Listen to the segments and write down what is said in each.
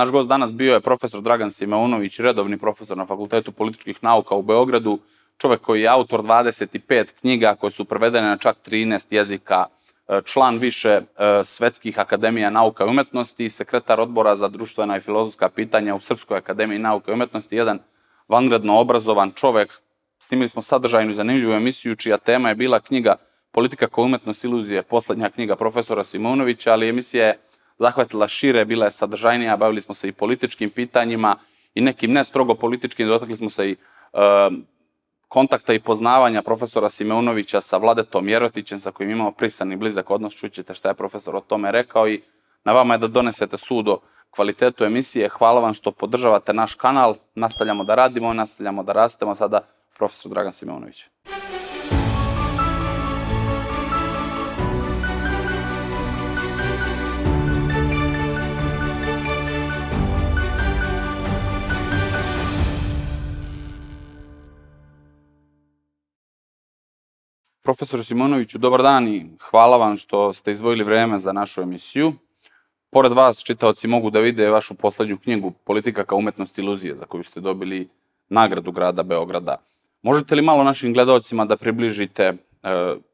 Naš gost danas bio je profesor Dragan Simeunović, redovni profesor na Fakultetu političkih nauka u Beogradu, čovek koji je autor 25 knjiga koje su prevedene na čak 13 jezika, e, član više e, svetskih akademija nauka i umetnosti sekretar odbora za društvena i filozofska pitanja u Srpskoj akademiji nauka i umetnosti, jedan vanredno obrazovan čovek. Snimili smo sadržajnu i zanimljivu emisiju čija tema je bila knjiga Politika kao umetnost iluzije, poslednja knjiga profesora Simonovića, ali emisija je zahvatila šire, bila je sadržajnija, bavili smo se i političkim pitanjima i nekim ne strogo političkim, dotakli smo se i uh, kontakta i poznavanja profesora Simeunovića sa Vladetom Jerotićem, sa kojim imamo prisan i blizak odnos, čućete šta je profesor o tome rekao i na vama je da donesete sud o kvalitetu emisije. Hvala vam što podržavate naš kanal, nastavljamo da radimo, nastavljamo da rastemo. Sada profesor Dragan Simeunović. Profesor Simonoviću, dobar dan i hvala vam što ste izvojili vreme za našu emisiju. Pored vas, čitaoci mogu da vide vašu poslednju knjigu Politika kao umetnost iluzije, za koju ste dobili nagradu grada Beograda. Možete li malo našim gledalcima da približite e,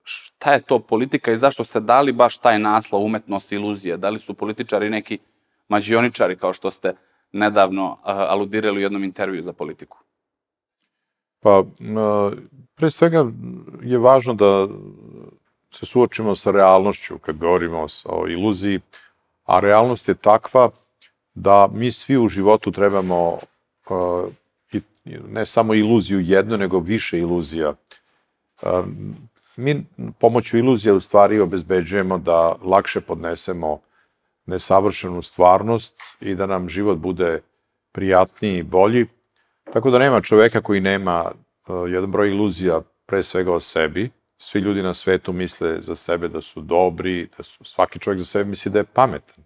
šta je to politika i zašto ste dali baš taj naslov umetnost iluzije? Da li su političari neki mađioničari, kao što ste nedavno aludirali u jednom intervju za politiku? Pa, pre svega je važno da se suočimo sa realnošću kad govorimo o iluziji, a realnost je takva da mi svi u životu trebamo i ne samo iluziju jednu, nego više iluzija. Mi pomoću iluzija u stvari obezbeđujemo da lakše podnesemo nesavršenu stvarnost i da nam život bude prijatniji i bolji, Tako da nema čoveka koji nema jedan broj iluzija pre svega o sebi. Svi ljudi na svetu misle za sebe da su dobri, da su, svaki čovjek za sebe misli da je pametan.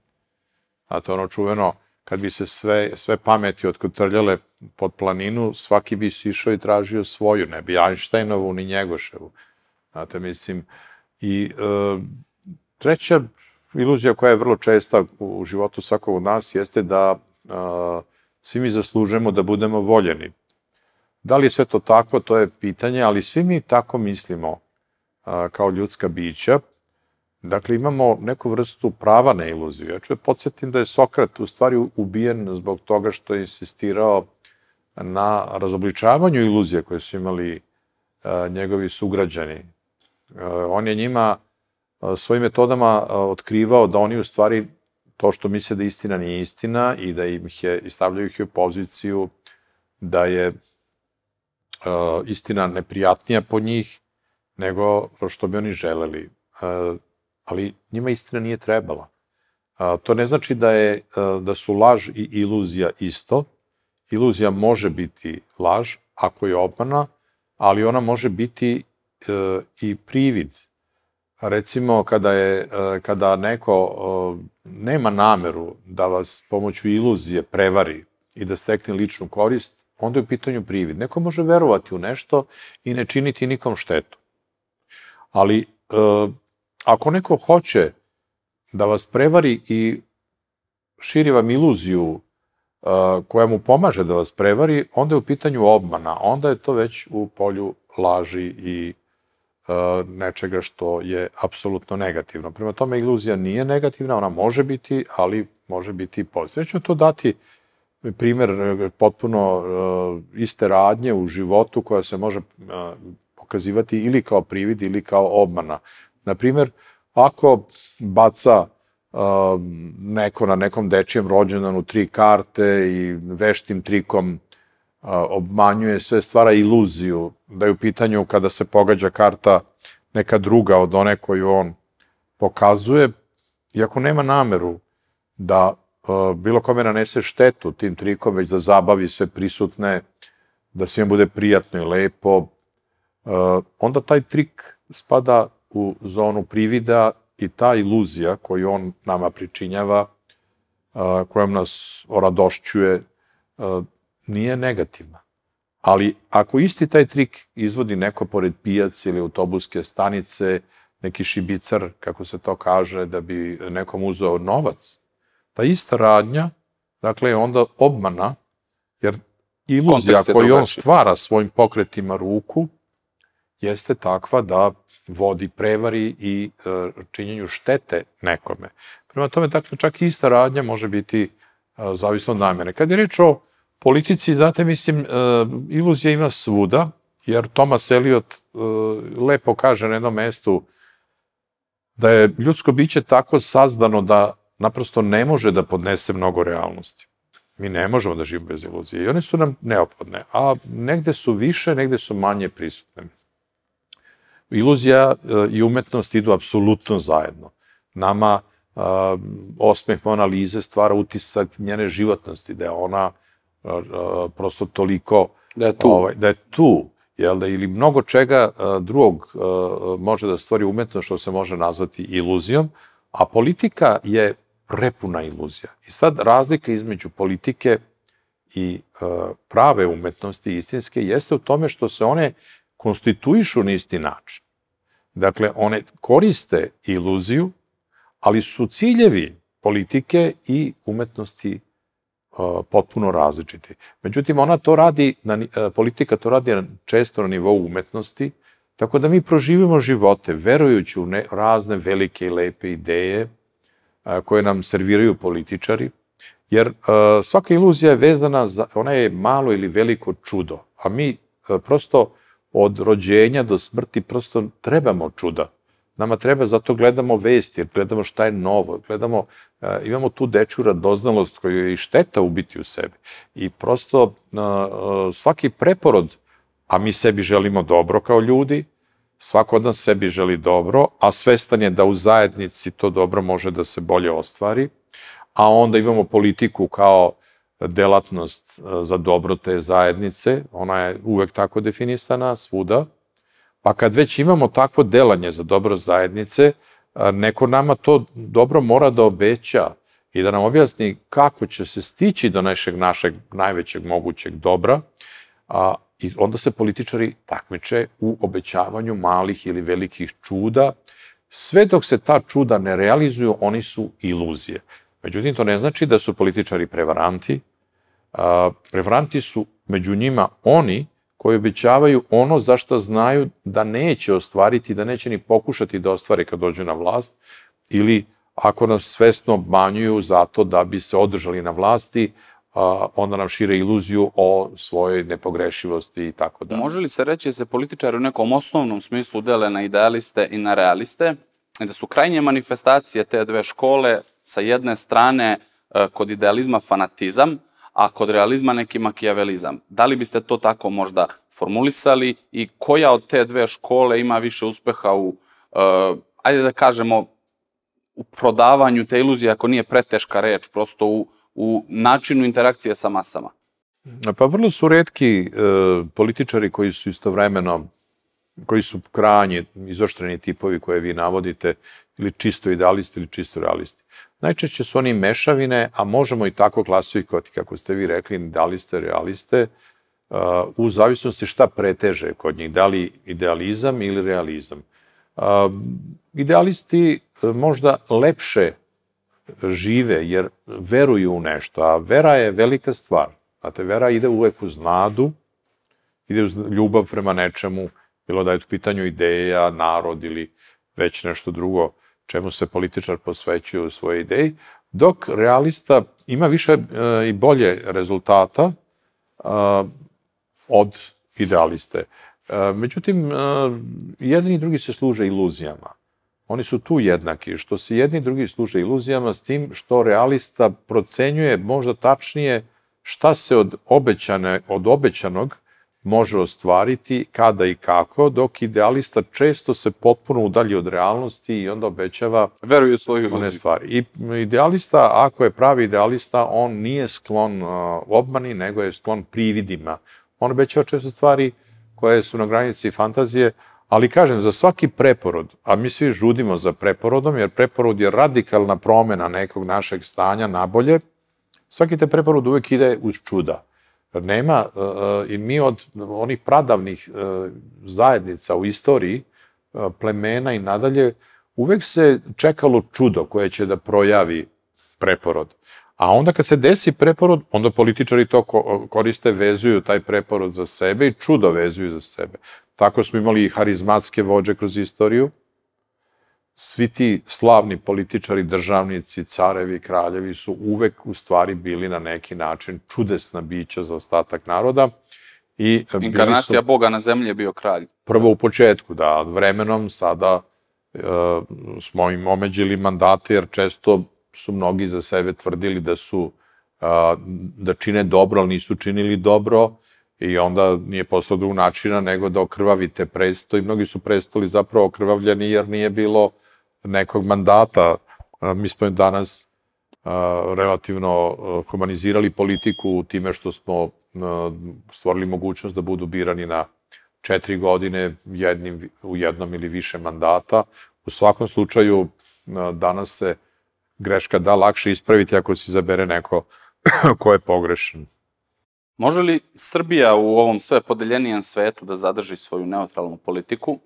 A to je ono čuveno, kad bi se sve, sve pameti otkotrljale pod planinu, svaki bi si išao i tražio svoju, ne bi Einsteinovu ni Njegoševu. Znate, mislim, i uh, treća iluzija koja je vrlo česta u životu svakog od nas jeste da uh, svi mi zaslužujemo da budemo voljeni. Da li je sve to tako, to je pitanje, ali svi mi tako mislimo kao ljudska bića. Dakle, imamo neku vrstu prava na iluziju. Ja ću da podsjetim da je Sokrat u stvari ubijen zbog toga što je insistirao na razobličavanju iluzije koje su imali njegovi sugrađani. On je njima svojim metodama otkrivao da oni u stvari to što misle da istina nije istina i da im je, stavljaju ih u poziciju da je uh, istina neprijatnija po njih nego što bi oni želeli. Uh, ali njima istina nije trebala. Uh, to ne znači da, je, da su laž i iluzija isto. Iluzija može biti laž ako je obmana, ali ona može biti i privid recimo kada je e, kada neko nema nameru da vas pomoću iluzije prevari i da stekne ličnu korist, onda je u pitanju privid. Neko može verovati u nešto i ne činiti nikom štetu. Ali e, ako neko hoće da vas prevari i širi vam iluziju e, koja mu pomaže da vas prevari, onda je u pitanju obmana, onda je to već u polju laži i E, nečega što je apsolutno negativno. Prema tome, iluzija nije negativna, ona može biti, ali može biti i pozitivna. Ću to dati primer e, potpuno e, iste radnje u životu koja se može pokazivati ili kao privid ili kao obmana. Naprimer, ako baca neko na nekom dečijem rođendanu tri karte i veštim trikom obmanjuje sve, stvara iluziju da je u pitanju kada se pogađa karta neka druga od one koju on pokazuje, iako nema nameru da bilo kome nanese štetu tim trikom, već da zabavi sve prisutne, da svima bude prijatno i lepo, onda taj trik spada u zonu privida i ta iluzija koju on nama pričinjava, kojom nas oradošćuje, nije negativna. Ali ako isti taj trik izvodi neko pored pijac ili autobuske stanice, neki šibicar, kako se to kaže, da bi nekom uzeo novac, ta ista radnja dakle, onda obmana, jer iluzija koju on stvara svojim pokretima ruku, jeste takva da vodi prevari i e, činjenju štete nekome. Prema tome, dakle, čak i ista radnja može biti e, zavisno od namene. Kad je reč o politici, znate, mislim, e, iluzija ima svuda, jer Thomas Eliot e, lepo kaže na jednom mestu da je ljudsko biće tako sazdano da naprosto ne može da podnese mnogo realnosti. Mi ne možemo da živimo bez iluzije i one su nam neophodne, a negde su više, negde su manje prisutne. Iluzija e, i umetnost idu apsolutno zajedno. Nama uh, osmeh Mona Lize stvara utisak njene životnosti, da je ona uh, prosto toliko... Da je tu. Ovaj, da je tu, jel da, ili mnogo čega drugog može da stvori umetnost što se može nazvati iluzijom, a politika je prepuna iluzija. I sad razlika između politike i uh, prave umetnosti istinske jeste u tome što se one konstituišu na isti način. Dakle, one koriste iluziju, ali su ciljevi politike i umetnosti uh, potpuno različiti. Međutim, ona to radi, na, uh, politika to radi često na nivou umetnosti, tako da mi proživimo živote verujući u ne, razne velike i lepe ideje koje nam serviraju političari, jer svaka iluzija je vezana za, ona je malo ili veliko čudo, a mi prosto od rođenja do smrti prosto trebamo čuda. Nama treba, zato gledamo vesti, jer gledamo šta je novo, gledamo, imamo tu dečju radoznalost koju je i šteta ubiti u sebi. I prosto svaki preporod, a mi sebi želimo dobro kao ljudi, svako od nas sebi želi dobro, a svestan je da u zajednici to dobro može da se bolje ostvari, a onda imamo politiku kao delatnost e, za dobro te zajednice, ona je uvek tako definisana svuda, pa kad već imamo takvo delanje za dobro zajednice, e, neko nama to dobro mora da obeća i da nam objasni kako će se stići do našeg, našeg najvećeg mogućeg dobra, a, i onda se političari takmiče u obećavanju malih ili velikih čuda, sve dok se ta čuda ne realizuju, oni su iluzije. Međutim, to ne znači da su političari prevaranti, prevaranti su među njima oni koji obećavaju ono za što znaju da neće ostvariti, da neće ni pokušati da ostvare kad dođu na vlast, ili ako nas svesno obmanjuju zato da bi se održali na vlasti, onda nam šire iluziju o svojoj nepogrešivosti i tako da. Može li se reći da se političari u nekom osnovnom smislu dele na idealiste i na realiste, da su krajnje manifestacije te dve škole sa jedne strane e, kod idealizma fanatizam, a kod realizma neki makijavelizam. Da li biste to tako možda formulisali i koja od te dve škole ima više uspeha u, uh, ajde da kažemo, u prodavanju te iluzije, ako nije preteška reč, prosto u, u načinu interakcije sa masama? Pa vrlo su redki e, političari koji su istovremeno, koji su krajnje izoštreni tipovi koje vi navodite, ili čisto idealisti ili čisto realisti. Najčešće su oni mešavine, a možemo i tako klasifikovati, kako ste vi rekli, idealiste, realiste, uh, u zavisnosti šta preteže kod njih, da li idealizam ili realizam. Uh, idealisti uh, možda lepše žive jer veruju u nešto, a vera je velika stvar. Znate, vera ide uvek uz nadu, ide uz ljubav prema nečemu, bilo da je u pitanju ideja, narod ili već nešto drugo čemu se političar posvećuje u svojoj ideji, dok realista ima više e, i bolje rezultata e, od idealiste. E, međutim, jedni i drugi se služe iluzijama. Oni su tu jednaki, što se jedni i drugi služe iluzijama s tim što realista procenjuje možda tačnije šta se od, obećane, od obećanog može ostvariti, kada i kako, dok idealista često se potpuno udalji od realnosti i onda obećava Veruju svoju one stvari. I idealista, ako je pravi idealista, on nije sklon uh, obmani, nego je sklon prividima. On obećava često stvari koje su na granici fantazije, ali kažem, za svaki preporod, a mi svi žudimo za preporodom, jer preporod je radikalna promena nekog našeg stanja nabolje, svaki te preporod uvek ide uz čuda nema, e, e, i mi od onih pradavnih e, zajednica u istoriji, plemena i nadalje, uvek se čekalo čudo koje će da projavi preporod. A onda kad se desi preporod, onda političari to koriste, vezuju taj preporod za sebe i čudo vezuju za sebe. Tako smo imali i harizmatske vođe kroz istoriju. Svi ti slavni političari, državnici, carevi, kraljevi su uvek u stvari bili na neki način čudesna bića za ostatak naroda. I Inkarnacija su, Boga na zemlji je bio kralj. Prvo u početku, da, vremenom sada e, smo im omeđili mandate, jer često su mnogi za sebe tvrdili da su da čine dobro, ali nisu činili dobro i onda nije posla drugog načina nego da okrvavite presto i mnogi su prestali zapravo okrvavljeni jer nije bilo nekog mandata. Mi smo danas relativno humanizirali politiku time što smo stvorili mogućnost da budu birani na četiri godine jednim, u jednom ili više mandata. U svakom slučaju danas se greška da lakše ispraviti ako se izabere neko ko je pogrešan. Može li Srbija u ovom sve podeljenijem svetu da zadrži svoju neutralnu politiku,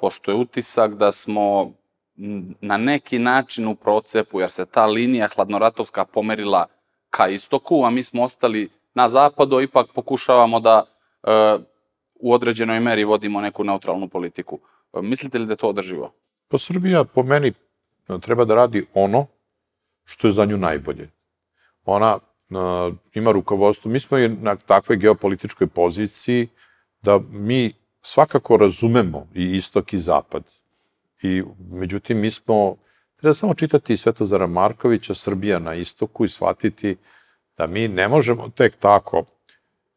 pošto je utisak da smo na neki način u procepu, jer se ta linija hladnoratovska pomerila ka istoku, a mi smo ostali na zapadu, ipak pokušavamo da e, u određenoj meri vodimo neku neutralnu politiku. Mislite li da je to održivo? Pa Srbija po meni treba da radi ono što je za nju najbolje. Ona uh, ima rukovodstvo, mi smo na takvoj geopolitičkoj poziciji da mi svakako razumemo i istok i zapad. I međutim, mi smo, treba samo čitati Svetozara Markovića, Srbija na istoku i shvatiti da mi ne možemo tek tako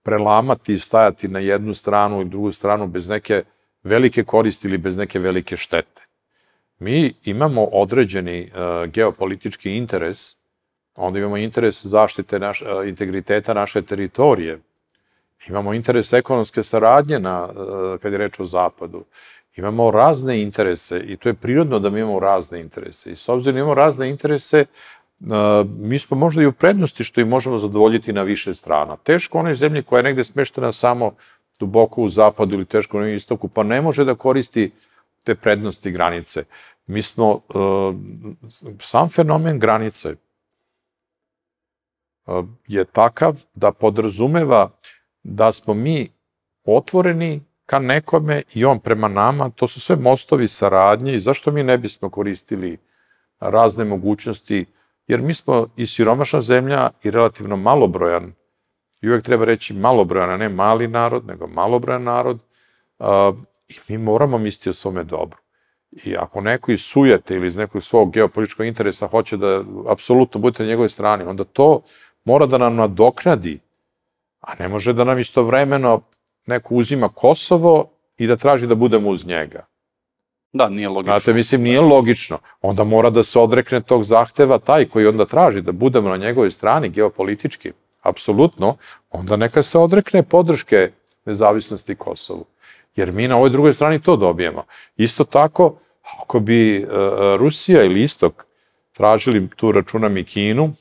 prelamati i stajati na jednu stranu i drugu stranu bez neke velike koristi ili bez neke velike štete. Mi imamo određeni uh, geopolitički interes, onda imamo interes zaštite naš, uh, integriteta naše teritorije, imamo interes ekonomske saradnje na, uh, kad je reč o zapadu, imamo razne interese i to je prirodno da mi imamo razne interese. I s obzirom da imamo razne interese, mi smo možda i u prednosti što ih možemo zadovoljiti na više strana. Teško onoj zemlji koja je negde smeštena samo duboko u zapadu ili teško na istoku, pa ne može da koristi uh, te prednosti granice. Mi smo, uh, sam fenomen granice uh, je takav da podrazumeva da smo mi otvoreni ka nekome i on prema nama, to su sve mostovi saradnje i zašto mi ne bismo koristili razne mogućnosti, jer mi smo i siromašna zemlja i relativno malobrojan, i uvek treba reći malobrojan, a ne mali narod, nego malobrojan narod, uh, I mi moramo misliti o svome dobru. I ako neko iz sujete ili iz nekog svog geopolitičkog interesa hoće da apsolutno budete na njegove strani, onda to mora da nam nadoknadi, a ne može da nam istovremeno neko uzima Kosovo i da traži da budemo uz njega. Da, nije logično. Znate, mislim, nije logično. Onda mora da se odrekne tog zahteva taj koji onda traži da budemo na njegovoj strani geopolitički, apsolutno, onda neka se odrekne podrške nezavisnosti Kosovu jer mi na ovoj drugoj strani to dobijemo. Isto tako, ako bi uh, Rusija ili Istok tražili, tu računam i Kinu,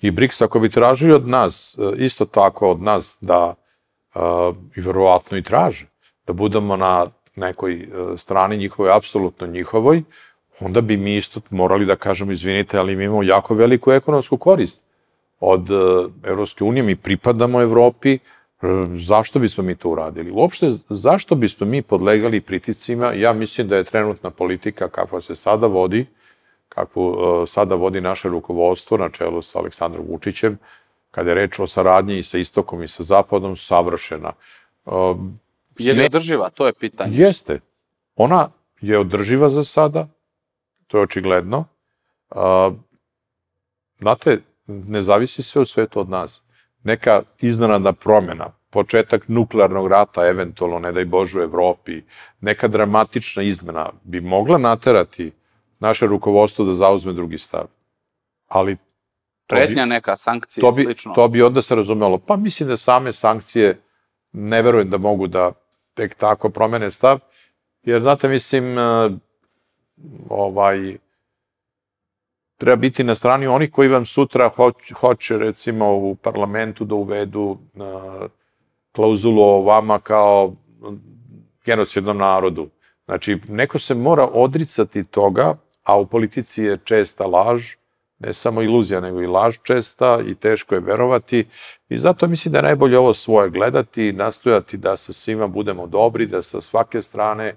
i BRICS, ako bi tražili od nas, uh, isto tako od nas, da, uh, i verovatno i traže, da budemo na nekoj strani njihovoj, apsolutno njihovoj, onda bi mi isto morali da kažemo, izvinite, ali mi imamo jako veliku ekonomsku korist od Evropske unije, mi pripadamo Evropi, Zašto bismo mi to uradili? Uopšte, zašto bismo mi podlegali priticima? Ja mislim da je trenutna politika kakva se sada vodi, kakvu uh, sada vodi naše rukovodstvo na čelu sa Aleksandrom Vučićem, kada je reč o saradnji i sa istokom i sa zapadom, savršena. Uh, je li održiva? To je pitanje. Jeste. Ona je održiva za sada, to je očigledno. Uh, znate, ne zavisi sve u svetu od nas neka iznenadna promjena, početak nuklearnog rata, eventualno, ne daj Bože, u Evropi, neka dramatična izmena bi mogla naterati naše rukovodstvo da zauzme drugi stav. Ali Pretnja neka, sankcije, to bi, slično. To bi onda se razumelo. Pa mislim da same sankcije ne verujem da mogu da tek tako promene stav, jer znate, mislim, eh, ovaj, treba biti na strani onih koji vam sutra hoće, hoće recimo u parlamentu da uvedu uh, klauzulu o vama kao genocidnom narodu. Znači, neko se mora odricati toga, a u politici je česta laž, ne samo iluzija, nego i laž česta i teško je verovati i zato mislim da je najbolje ovo svoje gledati i nastojati da sa svima budemo dobri, da sa svake strane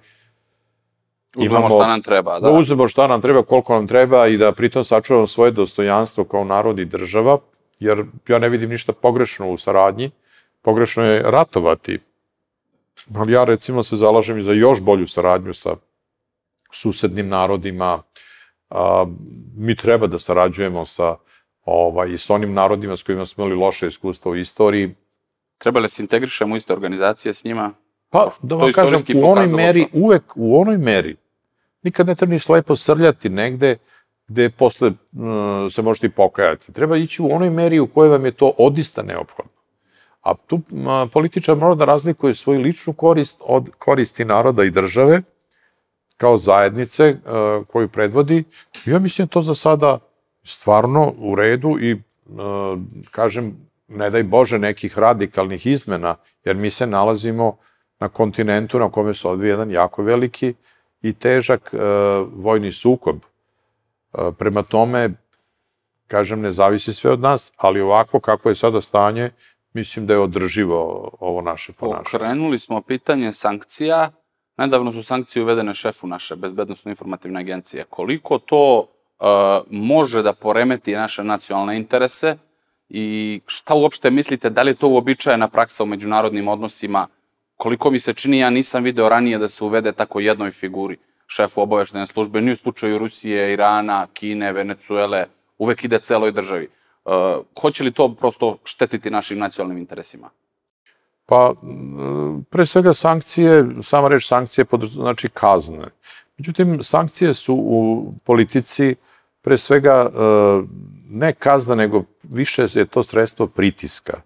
Uzmemo imamo, šta nam treba, da. da uzmemo šta nam treba, koliko nam treba i da pritom sačuvamo svoje dostojanstvo kao narod i država, jer ja ne vidim ništa pogrešno u saradnji, pogrešno je ratovati, ali ja recimo se zalažem i za još bolju saradnju sa susednim narodima, a, mi treba da sarađujemo sa ovaj, i sa onim narodima s kojima smo imali loše iskustva u istoriji. Treba li se integrišemo u iste organizacije s njima? Pa, da vam kažem, u onoj pokazalo meri, uvek u onoj meri, nikad ne treba ni slepo srljati negde gde posle mm, se možete i pokajati. Treba ići u onoj meri u kojoj vam je to odista neophodno. A tu političar mora da razlikuje svoju ličnu korist od koristi naroda i države, kao zajednice e, koju predvodi. Ja mislim da to za sada stvarno u redu i, e, kažem, ne daj Bože nekih radikalnih izmena, jer mi se nalazimo na kontinentu na kome se odvija jedan jako veliki i težak e, vojni sukob. E, prema tome, kažem, ne zavisi sve od nas, ali ovako kako je sada stanje, mislim da je održivo ovo naše ponašanje. Pokrenuli smo pitanje sankcija. Nedavno su sankcije uvedene šefu naše bezbednostno informativne agencije. Koliko to uh, može da poremeti naše nacionalne interese i šta uopšte mislite, da li je to uobičajena praksa u međunarodnim odnosima? Koliko mi se čini, ja nisam video ranije da se uvede tako jednoj figuri šefu obaveštene službe, ni u slučaju Rusije, Irana, Kine, Venecuele, uvek ide celoj državi. Uh, hoće li to prosto štetiti našim nacionalnim interesima? Pa, pre svega sankcije, sama reč sankcije znači kazne. Međutim, sankcije su u politici pre svega e, ne kazna, nego više je to sredstvo pritiska.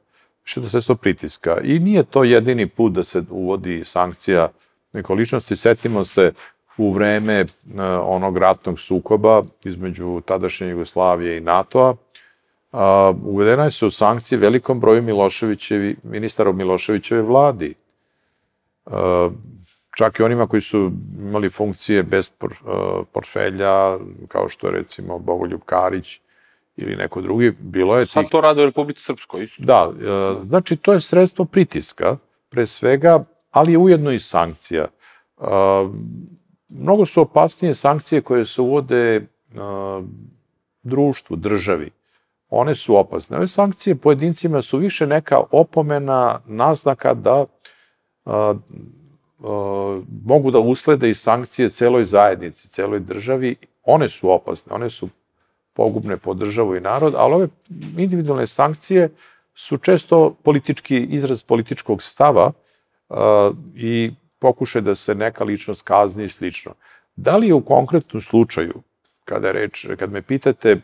Više je to sredstvo pritiska. I nije to jedini put da se uvodi sankcija neko ličnosti. Setimo se u vreme e, onog ratnog sukoba između tadašnje Jugoslavije i NATO-a, uvedena su sankcije velikom broju Miloševićevi, ministara Miloševićeve vladi. A, čak i onima koji su imali funkcije bez a, portfelja, kao što je recimo Bogoljub Karić ili neko drugi, bilo je Sad tih... to rade u Republici Srpskoj isto. Da, e, znači to je sredstvo pritiska, pre svega, ali je ujedno i sankcija. A, mnogo su opasnije sankcije koje se uvode a, društvu, državi one su opasne. Ove sankcije pojedincima su više neka opomena, naznaka da a, a, mogu da uslede i sankcije celoj zajednici, celoj državi. One su opasne, one su pogubne po državu i narod, ali ove individualne sankcije su često politički izraz političkog stava a, i pokušaj da se neka ličnost kazni i slično. Da li je u konkretnom slučaju, kada reč, kad me pitate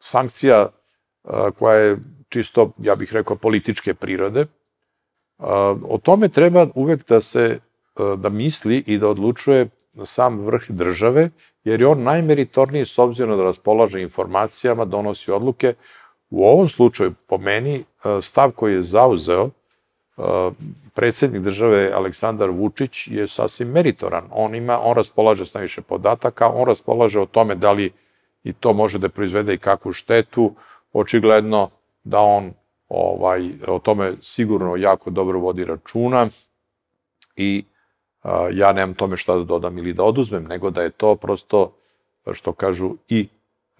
sankcija koja je čisto, ja bih rekao, političke prirode, o tome treba uvek da se da misli i da odlučuje sam vrh države, jer je on najmeritorniji s obzirom da raspolaže informacijama, donosi odluke. U ovom slučaju, po meni, stav koji je zauzeo predsednik države Aleksandar Vučić je sasvim meritoran. On ima, on raspolaže s najviše podataka, on raspolaže o tome da li i to može da proizvede i kakvu štetu. Očigledno da on ovaj, o tome sigurno jako dobro vodi računa i a, ja nemam tome šta da dodam ili da oduzmem, nego da je to prosto, što kažu, i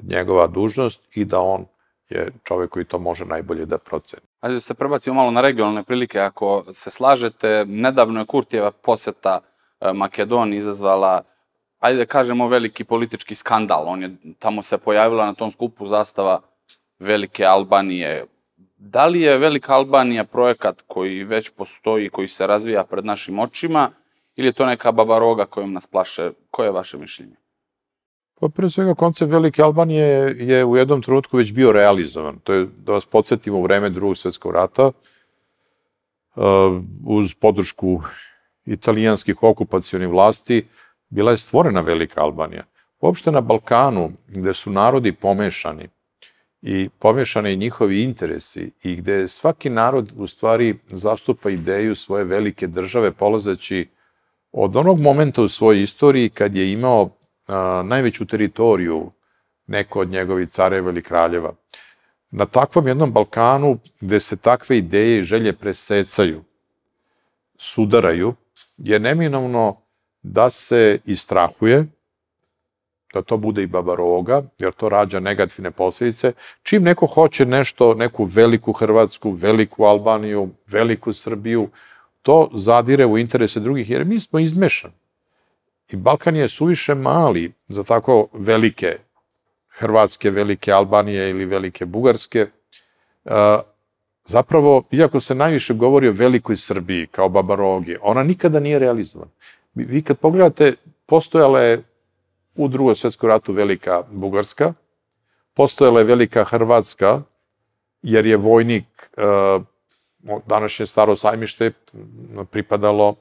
njegova dužnost i da on je čovek koji to može najbolje da proceni. Ajde da se prebacimo malo na regionalne prilike. Ako se slažete, nedavno je Kurtijeva poseta e, Makedoniji izazvala, ajde da kažemo, veliki politički skandal. On je tamo se pojavila na tom skupu zastava Velike Albanije. Da li je Velika Albanija projekat koji već postoji, koji se razvija pred našim očima, ili je to neka babaroga kojom nas plaše? Koje je vaše mišljenje? Pa pre svega koncept Velike Albanije je u jednom trenutku već bio realizovan. To je, da vas podsjetimo, u vreme drugog svetskog rata, uh, uz podršku italijanskih okupacijonih vlasti, bila je stvorena Velika Albanija. Uopšte na Balkanu, gde su narodi pomešani i pomešani njihovi interesi i gde svaki narod u stvari zastupa ideju svoje velike države polazeći od onog momenta u svojoj istoriji kad je imao najveću teritoriju neko od njegovih careva ili kraljeva. Na takvom jednom Balkanu gde se takve ideje i želje presecaju, sudaraju, je neminovno da se istrahuje, da to bude i babaroga, jer to rađa negativne posljedice. Čim neko hoće nešto, neku veliku Hrvatsku, veliku Albaniju, veliku Srbiju, to zadire u interese drugih, jer mi smo izmešani. I Balkan je suviše mali za tako velike Hrvatske, velike Albanije ili velike Bugarske. Zapravo, iako se najviše govori o velikoj Srbiji kao babarogi, ona nikada nije realizovana. Vi kad pogledate, postojala je u drugom svetskom ratu velika Bugarska, postojala je velika Hrvatska, jer je vojnik današnje staro sajmište pripadalo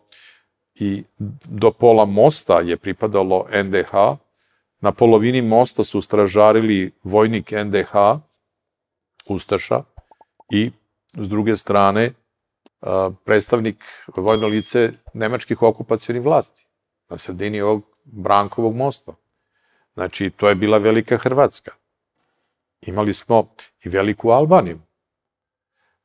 i do pola mosta je pripadalo NDH. Na polovini mosta su stražarili vojnik NDH, Ustaša, i s druge strane predstavnik vojno lice nemačkih okupacijenih vlasti na sredini ovog Brankovog mosta. Znači, to je bila velika Hrvatska. Imali smo i veliku Albaniju.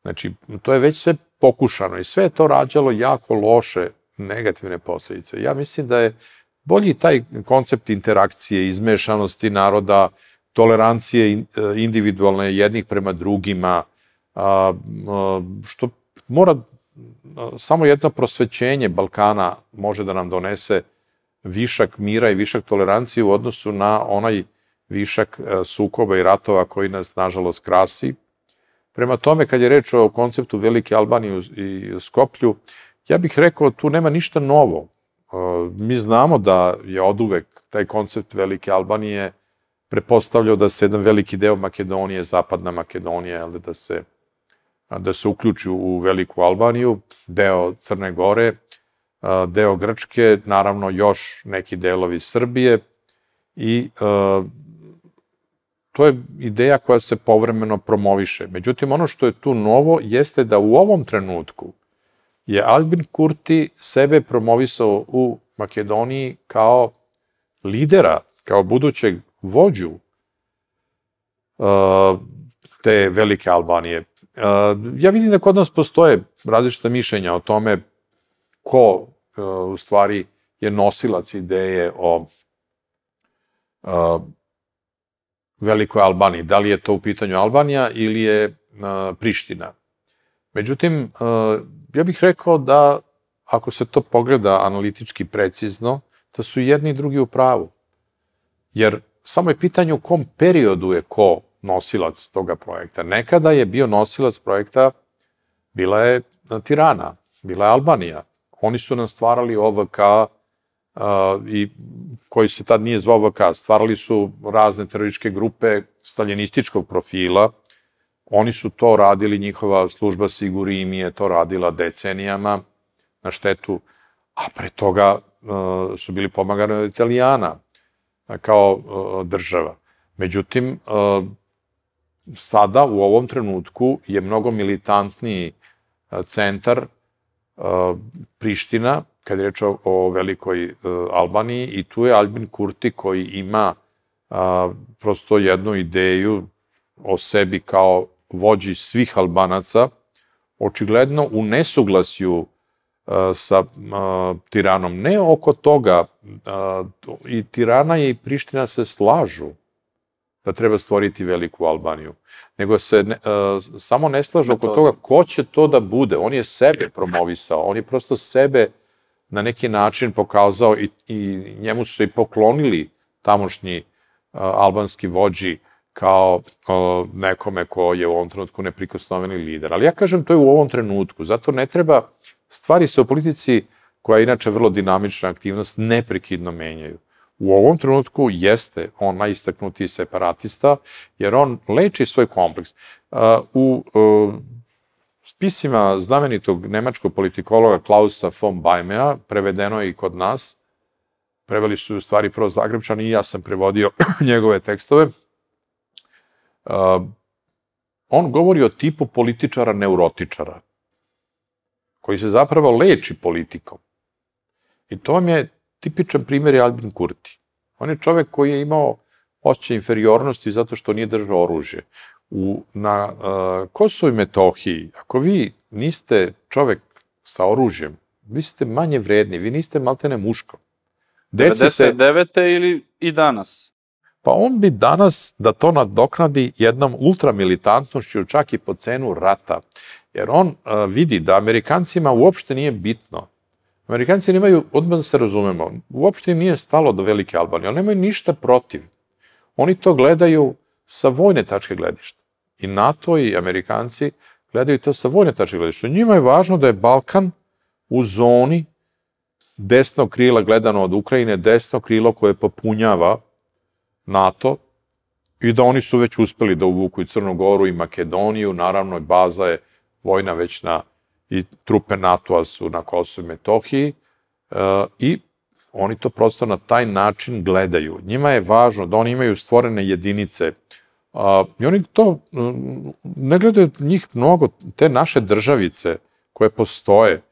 Znači, to je već sve pokušano i sve je to rađalo jako loše negativne posledice. Ja mislim da je bolji taj koncept interakcije, izmešanosti naroda, tolerancije individualne jednih prema drugima, što mora samo jedno prosvećenje Balkana može da nam donese višak mira i višak tolerancije u odnosu na onaj višak e, sukoba i ratova koji nas, nažalost, krasi. Prema tome, kad je reč o konceptu Velike Albanije i Skoplju, ja bih rekao tu nema ništa novo. E, mi znamo da je od uvek taj koncept Velike Albanije prepostavljao da se jedan veliki deo Makedonije, zapadna Makedonija, da se da se uključi u Veliku Albaniju, deo Crne Gore, deo Grčke, naravno još neki delovi Srbije i to je ideja koja se povremeno promoviše. Međutim, ono što je tu novo jeste da u ovom trenutku je Albin Kurti sebe promovisao u Makedoniji kao lidera, kao budućeg vođu te velike Albanije. Ja vidim da kod nas postoje različite mišljenja o tome ko u stvari je nosilac ideje o velikoj Albaniji. Da li je to u pitanju Albanija ili je Priština. Međutim, ja bih rekao da ako se to pogleda analitički precizno, da su jedni i drugi u pravu. Jer samo je pitanje u kom periodu je ko nosilac toga projekta. Nekada je bio nosilac projekta, bila je Tirana, bila je Albanija. Oni su nam stvarali OVK i koji se tad nije zvao OVK, stvarali su razne terorističke grupe staljinističkog profila. Oni su to radili, njihova služba Sigurimi je to radila decenijama na štetu, a pre toga su bili pomagani od Italijana kao država. Međutim, sada u ovom trenutku je mnogo militantniji centar Priština, kad je reč o, o velikoj Albaniji, i tu je Albin Kurti koji ima prosto jednu ideju o sebi kao vođi svih Albanaca, očigledno u nesuglasju sa Tiranom. Ne oko toga, i Tirana i Priština se slažu da treba stvoriti veliku Albaniju. Nego se ne, uh, samo ne slaže oko toga ko će to da bude. On je sebe promovisao, on je prosto sebe na neki način pokazao i, i njemu su se i poklonili tamošnji uh, albanski vođi kao uh, nekome ko je u ovom trenutku neprikosnoveni lider. Ali ja kažem to je u ovom trenutku, zato ne treba, stvari se u politici koja je inače vrlo dinamična aktivnost, neprekidno menjaju u ovom trenutku jeste on najistaknutiji separatista, jer on leči svoj kompleks. U spisima znamenitog nemačkog politikologa Klausa von Bajmea, prevedeno je i kod nas, preveli su u stvari prvo Zagrebčani i ja sam prevodio njegove tekstove, on govori o tipu političara neurotičara, koji se zapravo leči politikom. I to vam je Tipičan primjer je Albin Kurti. On je čovek koji je imao osjećaj inferiornosti zato što nije držao oružje. U, na uh, Kosovo i Metohiji, ako vi niste čovek sa oružjem, vi ste manje vredni, vi niste maltene muško. Deci 99. Se, ili i danas? Pa on bi danas da to nadoknadi jednom ultramilitantnošću, čak i po cenu rata. Jer on uh, vidi da Amerikancima uopšte nije bitno. Amerikanci nemaju, odmah da se razumemo, uopšte im nije stalo do Velike Albanije, oni nemaju ništa protiv. Oni to gledaju sa vojne tačke gledišta. I NATO i Amerikanci gledaju to sa vojne tačke gledišta. Njima je važno da je Balkan u zoni desnog krila gledano od Ukrajine, desno krilo koje popunjava NATO i da oni su već uspeli da uvuku i Crnu Goru i Makedoniju, naravno baza je vojna već na i trupe NATO-a su na Kosovo i Metohiji e, i oni to prosto na taj način gledaju. Njima je važno da oni imaju stvorene jedinice a, i oni to ne gledaju njih mnogo, te naše državice koje postoje,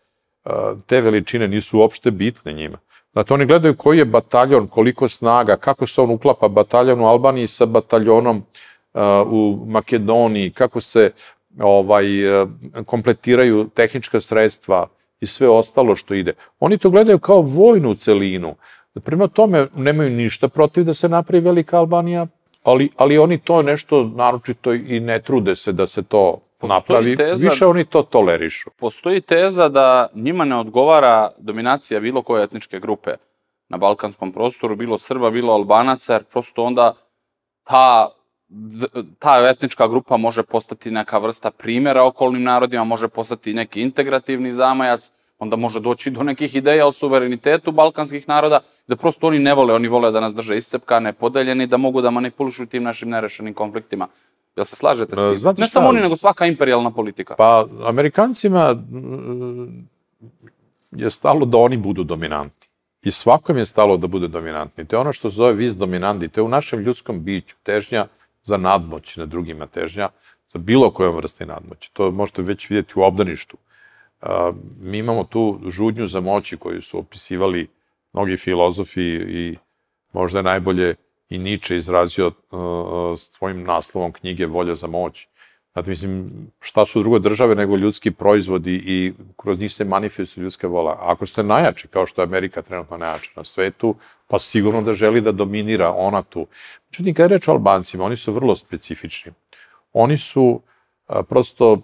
a, te veličine nisu uopšte bitne njima. Znate, oni gledaju koji je bataljon, koliko snaga, kako se on uklapa bataljon u Albaniji sa bataljonom a, u Makedoniji, kako se ovaj, kompletiraju tehnička sredstva i sve ostalo što ide. Oni to gledaju kao vojnu celinu. Prema tome nemaju ništa protiv da se napravi Velika Albanija, ali, ali oni to nešto naročito i ne trude se da se to Postoji napravi. Teza, Više oni to tolerišu. Postoji teza da njima ne odgovara dominacija bilo koje etničke grupe na balkanskom prostoru, bilo Srba, bilo Albanaca, jer prosto onda ta ta etnička grupa može postati neka vrsta primjera okolnim narodima, može postati neki integrativni zamajac, onda može doći do nekih ideja o suverenitetu balkanskih naroda, da prosto oni ne vole, oni vole da nas drže iscepkane, podeljeni, da mogu da manipulišu tim našim nerešenim konfliktima. Jel se slažete s tim? Znate ne samo oni, nego svaka imperialna politika. Pa, Amerikancima je stalo da oni budu dominanti. I svakom je stalo da bude dominantni. To je ono što se zove vis dominanti. To je u našem ljudskom biću težnja za nadmoć na drugima težnja, za bilo kojom vrste nadmoći. To možete već vidjeti u obdaništu. Mi imamo tu žudnju za moći koju su opisivali mnogi filozofi i možda je najbolje i Nietzsche izrazio svojim naslovom knjige Volja za moć. Znate, mislim, šta su druge države nego ljudski proizvodi i kroz njih se manifestuju ljudska vola. Ako ste najjači, kao što je Amerika trenutno najjača na svetu, pa sigurno da želi da dominira ona tu. Međutim, kada je reč o Albancima, oni su vrlo specifični. Oni su a, prosto a,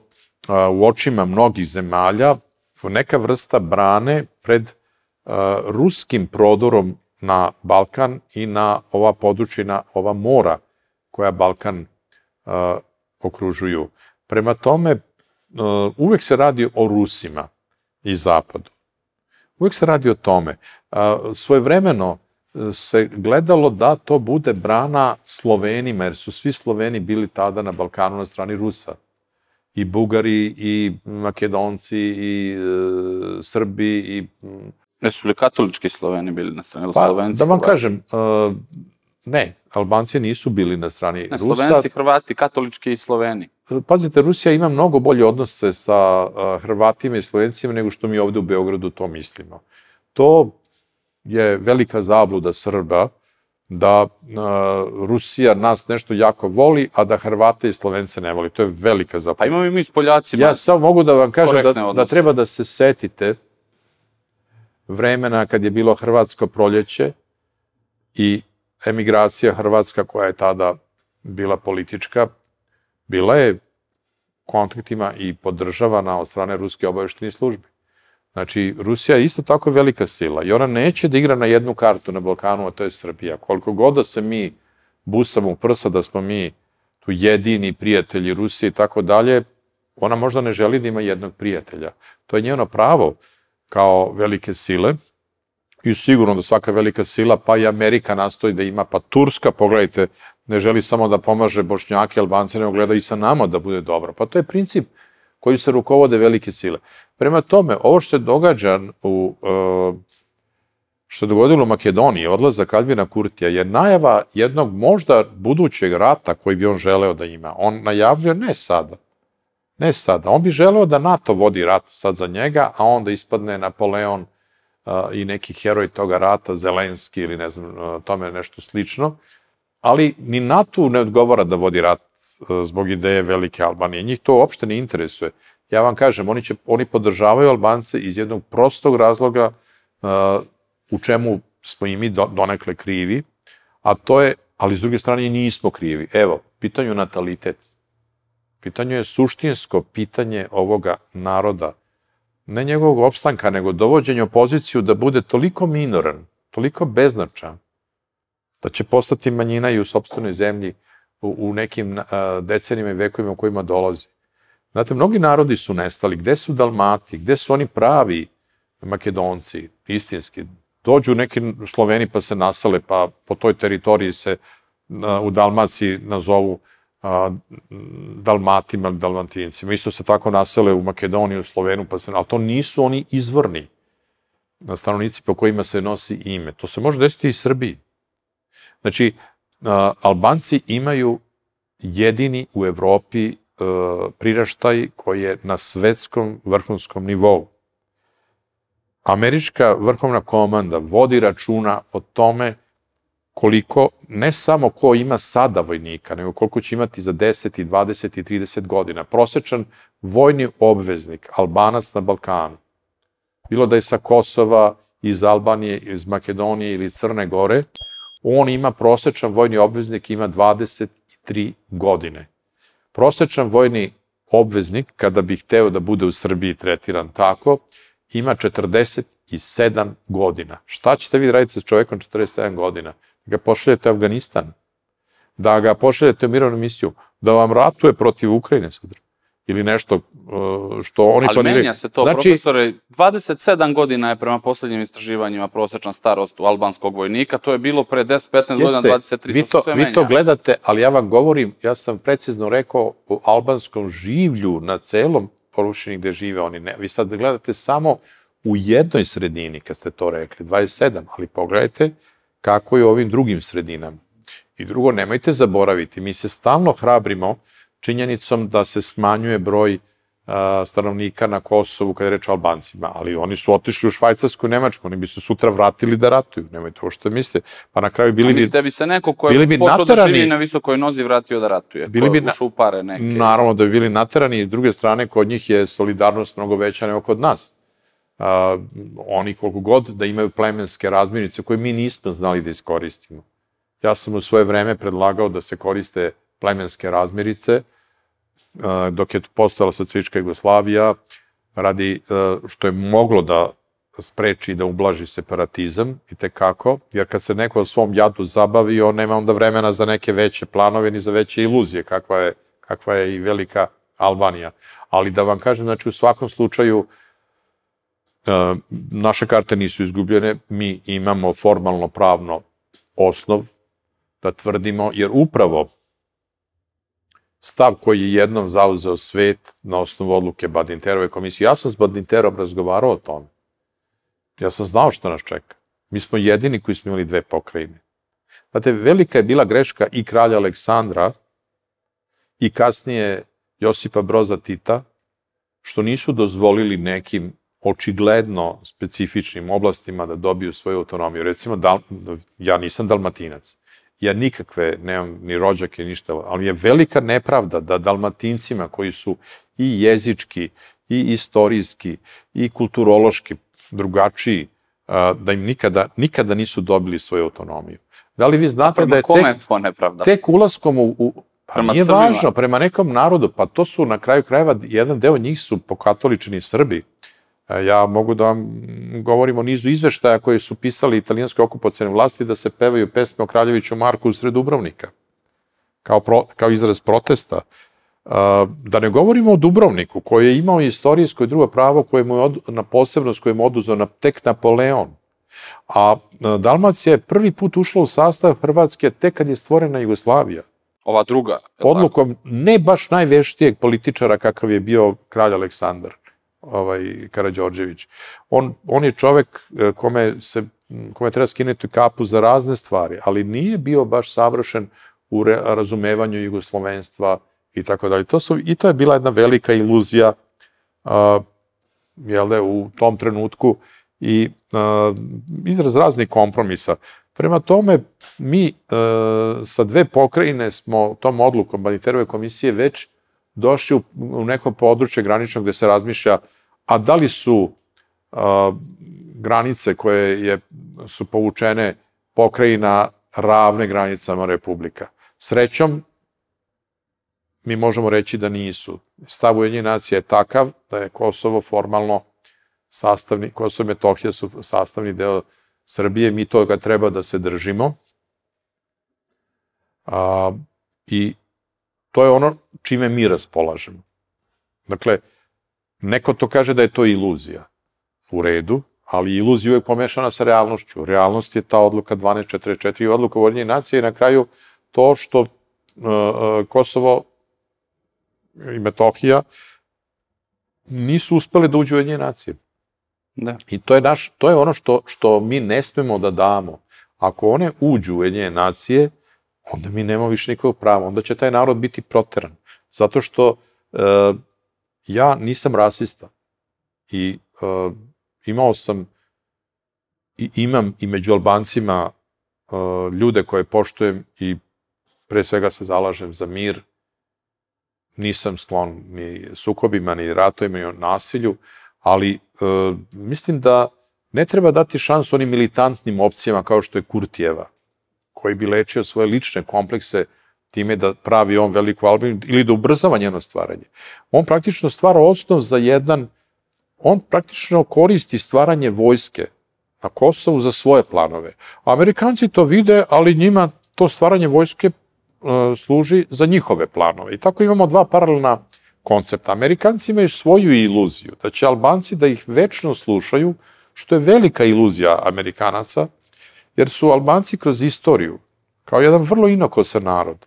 u očima mnogih zemalja neka vrsta brane pred ruskim prodorom na Balkan i na ova područja, na ova mora koja Balkan okružuju. Prema tome, uvek se radi o Rusima i Zapadu. Uvek se radi o tome. Svojevremeno, se gledalo da to bude brana Slovenima, jer su svi Sloveni bili tada na Balkanu na strani Rusa. I Bugari, i Makedonci, i e, Srbi, i... Ne su li katolički Sloveni bili na strani, pa, Slovenci? Da vam Hrvati? kažem, uh, ne, Albanci nisu bili na strani ne, Rusa. Slovenci, Hrvati, katolički i Sloveni. Pazite, Rusija ima mnogo bolje odnose sa uh, Hrvatima i Slovencima nego što mi ovde u Beogradu to mislimo. To je velika zabluda Srba da Rusija nas nešto jako voli, a da Hrvate i Slovence ne voli. To je velika zabluda. Pa imamo i mi s Poljacima. Ja samo mogu da vam kažem da, da treba da se setite vremena kad je bilo Hrvatsko proljeće i emigracija Hrvatska koja je tada bila politička, bila je kontaktima i podržavana od strane Ruske obaveštenje službe. Znači, Rusija je isto tako velika sila i ona neće da igra na jednu kartu na Balkanu, a to je Srbija. Koliko god da se mi busamo u prsa da smo mi tu jedini prijatelji Rusije i tako dalje, ona možda ne želi da ima jednog prijatelja. To je njeno pravo kao velike sile i sigurno da svaka velika sila, pa i Amerika nastoji da ima, pa Turska, pogledajte, ne želi samo da pomaže Bošnjake, Albance, nego gleda i sa nama da bude dobro. Pa to je princip koji se rukovode velike sile. Prema tome, ovo što se događa u, uh, što se dogodilo u Makedoniji, odlazak Albina Kurtija, je najava jednog možda budućeg rata koji bi on želeo da ima. On najavljuje ne sada, ne sada. On bi želeo da NATO vodi rat sad za njega, a onda ispadne Napoleon a, i neki heroj toga rata, Zelenski ili ne znam, a, tome nešto slično, ali ni NATO ne odgovara da vodi rat zbog ideje Velike Albanije. Njih to uopšte ne interesuje. Ja vam kažem, oni, će, oni podržavaju Albance iz jednog prostog razloga a, u čemu smo i mi do, donekle krivi, a to je, ali s druge strane nismo krivi. Evo, pitanju natalitet. Pitanju je suštinsko pitanje ovoga naroda, ne njegovog opstanka, nego dovođenja opoziciju da bude toliko minoran, toliko beznačan, da će postati manjina i u sobstvenoj zemlji u, nekim decenima i vekovima u kojima dolazi. Znate, mnogi narodi su nestali. Gde su Dalmati? Gde su oni pravi makedonci, istinski? Dođu neki Sloveni pa se nasale, pa po toj teritoriji se u Dalmaciji nazovu Dalmatima ili Dalmatincima. Isto se tako nasele u Makedoniju, u Slovenu, pa se, ali to nisu oni izvorni stanovnici po kojima se nosi ime. To se može desiti i Srbiji. Znači, Albanci imaju jedini u Evropi a, priraštaj koji je na svetskom vrhunskom nivou. Američka vrhovna komanda vodi računa o tome koliko, ne samo ko ima sada vojnika, nego koliko će imati za 10 i 20 i 30 godina. Prosečan vojni obveznik, Albanac na Balkanu, bilo da je sa Kosova, iz Albanije, iz Makedonije ili Crne Gore, on ima prosečan vojni obveznik, ima 23 godine. Prosečan vojni obveznik, kada bi hteo da bude u Srbiji tretiran tako, ima 47 godina. Šta ćete vi raditi sa čovekom 47 godina? ga pošaljete u Afganistan, da ga pošaljete u mirovnu misiju, da vam ratuje protiv Ukrajine sutra ili nešto uh, što oni Ali planiraju. menja se to, znači, profesore. 27 godina je prema poslednjim istraživanjima prosečna starost u albanskog vojnika. To je bilo pre 10-15 godina, 23. Vi to, to, se sve vi menja. to gledate, ali ja vam govorim, ja sam precizno rekao o albanskom življu na celom porušenju gde žive oni. Ne, vi sad gledate samo u jednoj sredini, kad ste to rekli, 27, ali pogledajte kako je u ovim drugim sredinama. I drugo, nemojte zaboraviti, mi se stalno hrabrimo činjenicom da se smanjuje broj a, stanovnika na Kosovu kada je reč o Albancima, ali oni su otišli u Švajcarsku i Nemačku, oni bi se sutra vratili da ratuju, nemojte ovo što misle. Pa na kraju bili bi, mislite bi se neko ko bili je bi počeo da naterani- živi na visokoj nozi vratio da ratuje? Bili ko bi na- ušao u pare neke? naravno da bi bili naterani, i s druge strane kod njih je solidarnost mnogo veća nego kod nas. Oni koliko god da imaju plemenske razmirnice koje mi nismo znali da iskoristimo. Ja sam u svoje vreme predlagao da se koriste plemenske razmirice, a, dok je postala Socialistička Jugoslavija, radi a, što je moglo da spreči da ublaži separatizam i te kako, jer kad se neko o svom jadu zabavi, on nema onda vremena za neke veće planove ni za veće iluzije, kakva je, kakva je i velika Albanija. Ali da vam kažem, znači u svakom slučaju e, naše karte nisu izgubljene, mi imamo formalno pravno osnov da tvrdimo, jer upravo stav koji je jednom zauzeo svet na osnovu odluke Badinterove komisije, ja sam s Badinterom razgovarao o tome. Ja sam znao šta nas čeka. Mi smo jedini koji smo imali dve pokrajine. Znate, velika je bila greška i kralja Aleksandra i kasnije Josipa Broza Tita, što nisu dozvolili nekim očigledno specifičnim oblastima da dobiju svoju autonomiju. Recimo, ja nisam dalmatinac. Ja nikakve, nemam ni rođake, ništa, ali je velika nepravda da dalmatincima koji su i jezički, i istorijski, i kulturološki drugačiji, da im nikada, nikada nisu dobili svoju autonomiju. Da li vi znate da je tek, tek ulaskom u, u pa Prema nije Srbima. važno, prema nekom narodu, pa to su na kraju krajeva, jedan deo njih su pokatoličeni Srbi. E, Ja mogu da vam govorim o nizu izveštaja koje su pisali italijanske okupacijne vlasti da se pevaju pesme o Kraljeviću Marku u sred Dubrovnika, kao, pro, kao izraz protesta. E, Da ne govorimo o Dubrovniku, koji je imao istorijsko i drugo pravo koje mu je od, na posebnost koje mu je oduzeo na, tek Napoleon. A e, Dalmacija je prvi put ušla u sastav Hrvatske tek kad je stvorena Jugoslavija Ova druga. tako? odlukom ne baš najveštijeg političara kakav je bio kralj Aleksandar ovaj, Karađorđević. On, on je čovek e, kome, se, kome treba skinuti kapu za razne stvari, ali nije bio baš savršen u re, razumevanju jugoslovenstva i tako dalje. To su, I to je bila jedna velika iluzija uh, jel u tom trenutku, i uh, izraz raznih kompromisa. Prema tome, mi uh, sa dve pokrajine smo tom odlukom Baniterove komisije već došli u, u neko područje granično gde se razmišlja, a da li su uh, granice koje je, su povučene pokrajina ravne granicama Republika. Srećom, mi možemo reći da nisu. Stav Ujedinje nacije je takav da je Kosovo formalno sastavni, Kosovo i Metohija su sastavni deo Srbije, mi toga treba da se držimo. A, I to je ono čime mi raspolažemo. Dakle, neko to kaže da je to iluzija. U redu, ali iluzija je pomešana sa realnošću. Realnost je ta odluka 1244 i odluka Ujedinje nacije i na kraju to što uh, Kosovo i Metohija nisu uspeli da uđu u nacije. Da. I to je, naš, to je ono što, što mi ne smemo da damo. Ako one uđu u Ujedinjene nacije, onda mi nemamo više nikog prava. Onda će taj narod biti proteran. Zato što uh, ja nisam rasista. I uh, imao sam i imam i među Albancima uh, ljude koje poštujem i pre svega se zalažem za mir. Nisam sklon ni sukobima, ni ratovima, ni nasilju, ali uh, mislim da ne treba dati šansu onim militantnim opcijama kao što je Kurtijeva, koji bi lečio svoje lične komplekse time da pravi on veliku Albaniju ili da ubrzava njeno stvaranje. On praktično stvara osnov za jedan on praktično koristi stvaranje vojske na Kosovu za svoje planove. Amerikanci to vide, ali njima to stvaranje vojske e, služi za njihove planove. I tako imamo dva paralelna koncepta. Amerikanci imaju svoju iluziju da će Albanci da ih večno slušaju, što je velika iluzija Amerikanaca, jer su Albanci kroz istoriju, kao jedan vrlo inokosan narod,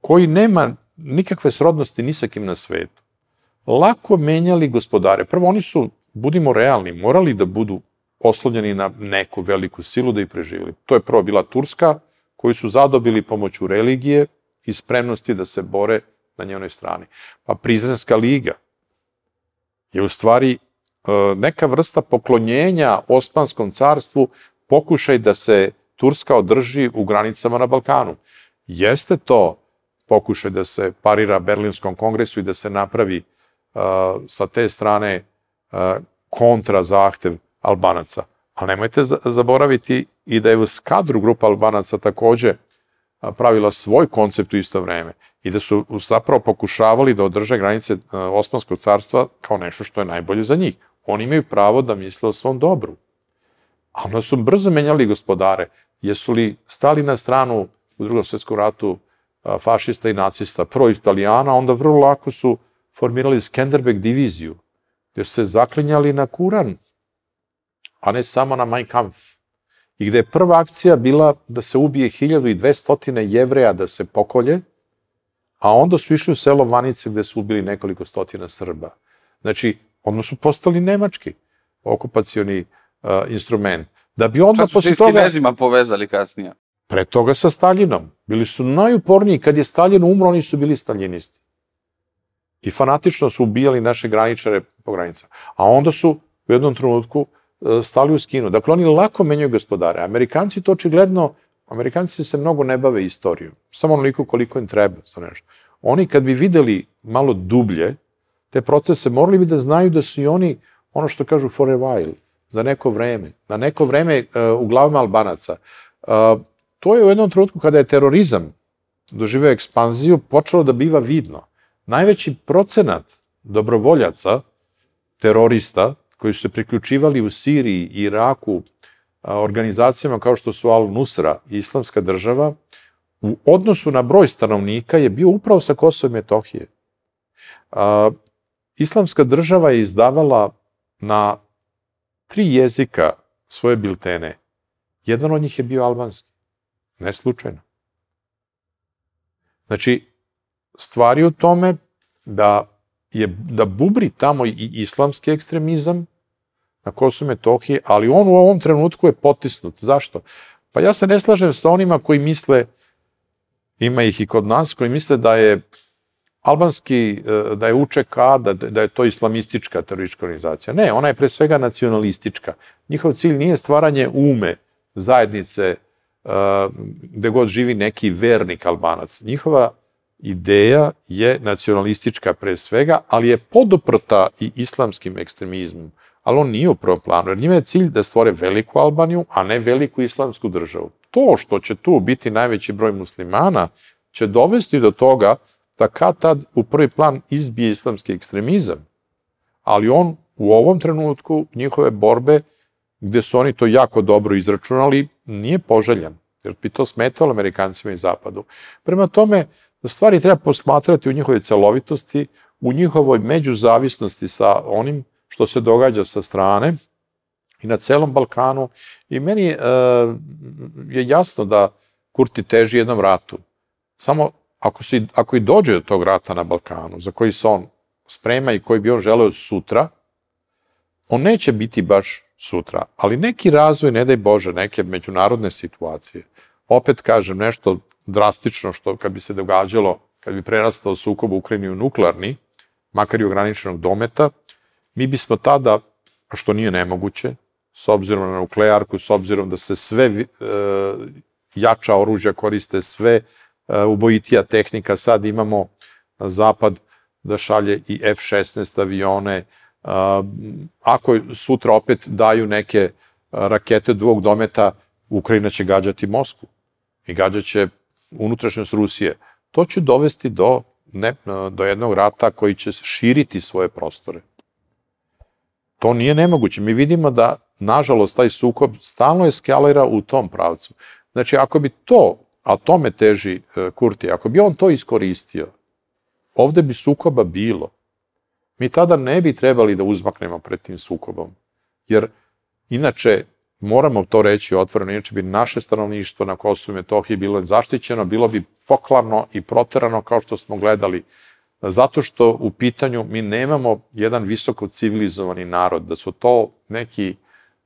koji nema nikakve srodnosti ni sa kim na svetu, lako menjali gospodare. Prvo, oni su, budimo realni, morali da budu oslonjeni na neku veliku silu da i preživili. To je prvo bila Turska, koju su zadobili pomoću religije i spremnosti da se bore na njenoj strani. Pa Prizrenska liga je u stvari e, neka vrsta poklonjenja Osmanskom carstvu, pokušaj da se Turska održi u granicama na Balkanu. Jeste to pokušaj da se parira Berlinskom kongresu i da se napravi sa te strane kontra zahtev Albanaca. Ali nemojte zaboraviti i da je u skadru grupa Albanaca takođe pravila svoj koncept u isto vreme i da su zapravo pokušavali da održe granice Osmanskog carstva kao nešto što je najbolje za njih. Oni imaju pravo da misle o svom dobru. A onda su brzo menjali gospodare. Jesu li stali na stranu u drugom svetskom ratu fašista i nacista, pro italijana, onda vrlo lako su formirali Skenderbeg diviziju, gde su se zaklinjali na Kuran, a ne samo na Mein Kampf. I gde je prva akcija bila da se ubije 1200 jevreja da se pokolje, a onda su išli u selo Vanice gde su ubili nekoliko stotina Srba. Znači, onda su postali nemački okupacioni uh, instrument. Da bi onda Čak su se s kinezima povezali kasnije. Pre toga sa Staljinom. Bili su najuporniji. Kad je Stalin umro, oni su bili staljinisti i fanatično su ubijali naše graničare po granicama. A onda su u jednom trenutku e, stali u skinu. Dakle, oni lako menjaju gospodare. Amerikanci to očigledno, Amerikanci se mnogo ne bave istorijom. Samo onoliko koliko im treba za nešto. Oni kad bi videli malo dublje te procese, morali bi da znaju da su i oni, ono što kažu for a while, za neko vreme, na neko vreme uh, u glavama Albanaca. Uh, to je u jednom trenutku kada je terorizam doživeo ekspanziju, počelo da biva vidno najveći procenat dobrovoljaca, terorista, koji su se priključivali u Siriji i Iraku organizacijama kao što su Al-Nusra i Islamska država, u odnosu na broj stanovnika je bio upravo sa Kosova i Metohije. Islamska država je izdavala na tri jezika svoje biltene. Jedan od njih je bio albanski. Ne slučajno. Znači, stvari u tome da je da bubri tamo i islamski ekstremizam na Kosovo Metohije, ali on u ovom trenutku je potisnut. Zašto? Pa ja se ne slažem sa onima koji misle, ima ih i kod nas, koji misle da je albanski, e, da je UČK, da, da je to islamistička teroristička organizacija. Ne, ona je pre svega nacionalistička. Njihov cilj nije stvaranje ume zajednice e, gde god živi neki vernik albanac. Njihova ideja je nacionalistička pre svega, ali je podoprta i islamskim ekstremizmom. Ali on nije u prvom planu, jer njima je cilj da stvore veliku Albaniju, a ne veliku islamsku državu. To što će tu biti najveći broj muslimana, će dovesti do toga da kad tad u prvi plan izbije islamski ekstremizam, ali on u ovom trenutku njihove borbe, gde su oni to jako dobro izračunali, nije poželjan, jer bi to smetalo Amerikancima i Zapadu. Prema tome, stvari treba posmatrati u njihove celovitosti, u njihovoj međuzavisnosti sa onim što se događa sa strane i na celom Balkanu. I meni e, je jasno da Kurti teži jednom ratu. Samo ako, si, ako i dođe do tog rata na Balkanu, za koji se on sprema i koji bi on želeo sutra, on neće biti baš sutra, ali neki razvoj, ne daj Bože, neke međunarodne situacije, opet kažem nešto drastično što kad bi se događalo, kad bi prerastao sukob u Ukrajini u nuklearni, makar i ograničenog dometa, mi bismo tada, što nije nemoguće, s obzirom na nuklearku, s obzirom da se sve e, jača oružja koriste, sve ubojitija tehnika, sad imamo zapad da šalje i F-16 avione, e, ako sutra opet daju neke rakete dvog dometa, Ukrajina će gađati Mosku i gađaće unutrašnjost Rusije. To će dovesti do, ne, do jednog rata koji će širiti svoje prostore. To nije nemoguće. Mi vidimo da, nažalost, taj sukob stalno eskalira u tom pravcu. Znači, ako bi to, a tome teži e, Kurti, ako bi on to iskoristio, ovde bi sukoba bilo. Mi tada ne bi trebali da uzmaknemo pred tim sukobom. Jer, inače, moramo to reći otvoreno, inače bi naše stanovništvo na Kosovo i Metohiji bilo zaštićeno, bilo bi poklarno i proterano kao što smo gledali zato što u pitanju mi nemamo jedan visoko civilizovani narod, da su to neki,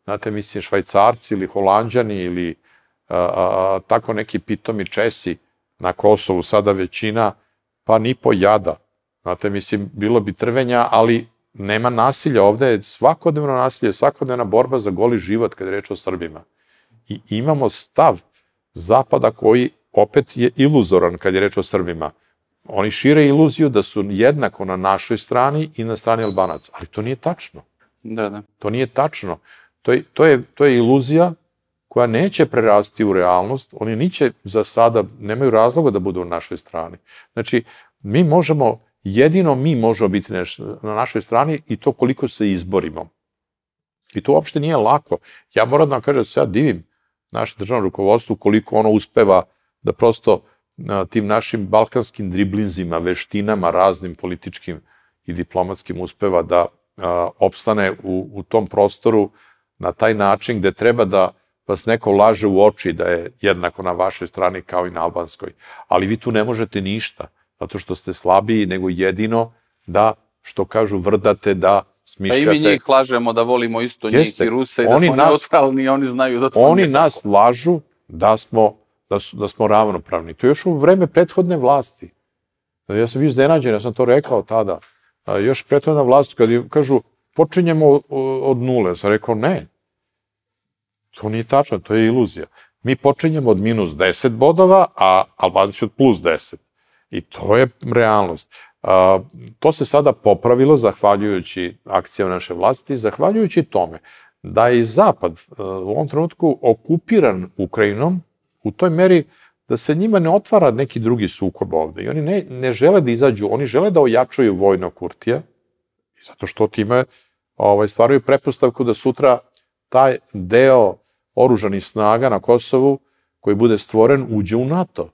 znate, mislim, švajcarci ili holandjani ili a, a, tako neki pitomi Česi na Kosovu, sada većina, pa ni po jada. Znate, mislim, bilo bi trvenja, ali nema nasilja. Ovde je svakodnevno nasilje, svakodnevna borba za goli život kada je reč o Srbima. I imamo stav Zapada koji opet je iluzoran kad je reč o Srbima Oni šire iluziju da su jednako na našoj strani i na strani Albanaca, ali to nije tačno. Da, da. To nije tačno. To je, to je, to je iluzija koja neće prerasti u realnost, oni niće za sada, nemaju razloga da budu na našoj strani. Znači, mi možemo, jedino mi možemo biti na našoj strani i to koliko se izborimo. I to uopšte nije lako. Ja moram da vam kažem da se ja divim naše državno rukovodstvo koliko ono uspeva da prosto tim našim balkanskim driblinzima, veštinama, raznim političkim i diplomatskim uspeva da opstane u, u tom prostoru na taj način gde treba da vas neko laže u oči da je jednako na vašoj strani kao i na albanskoj. Ali vi tu ne možete ništa, zato što ste slabiji, nego jedino da, što kažu, vrdate da smišljate. Pa i mi njih lažemo da volimo isto Jeste. njih i Ruse i da oni smo nas, neutralni oni znaju da to Oni nas lažu da smo da, su, da smo ravnopravni. To je još u vreme prethodne vlasti. Ja sam bio iznenađen, ja sam to rekao tada. Još prethodna vlast, kad kažu počinjemo od nule, ja sam rekao ne. To nije tačno, to je iluzija. Mi počinjemo od minus 10 bodova, a Albanci od plus 10. I to je realnost. To se sada popravilo zahvaljujući akcijama naše vlasti, zahvaljujući tome da je Zapad u ovom trenutku okupiran Ukrajinom, u toj meri da se njima ne otvara neki drugi sukob ovde. I oni ne, ne žele da izađu, oni žele da ojačaju vojno Kurtija, zato što time ovaj, stvaraju prepostavku da sutra taj deo oružanih snaga na Kosovu koji bude stvoren uđe u NATO.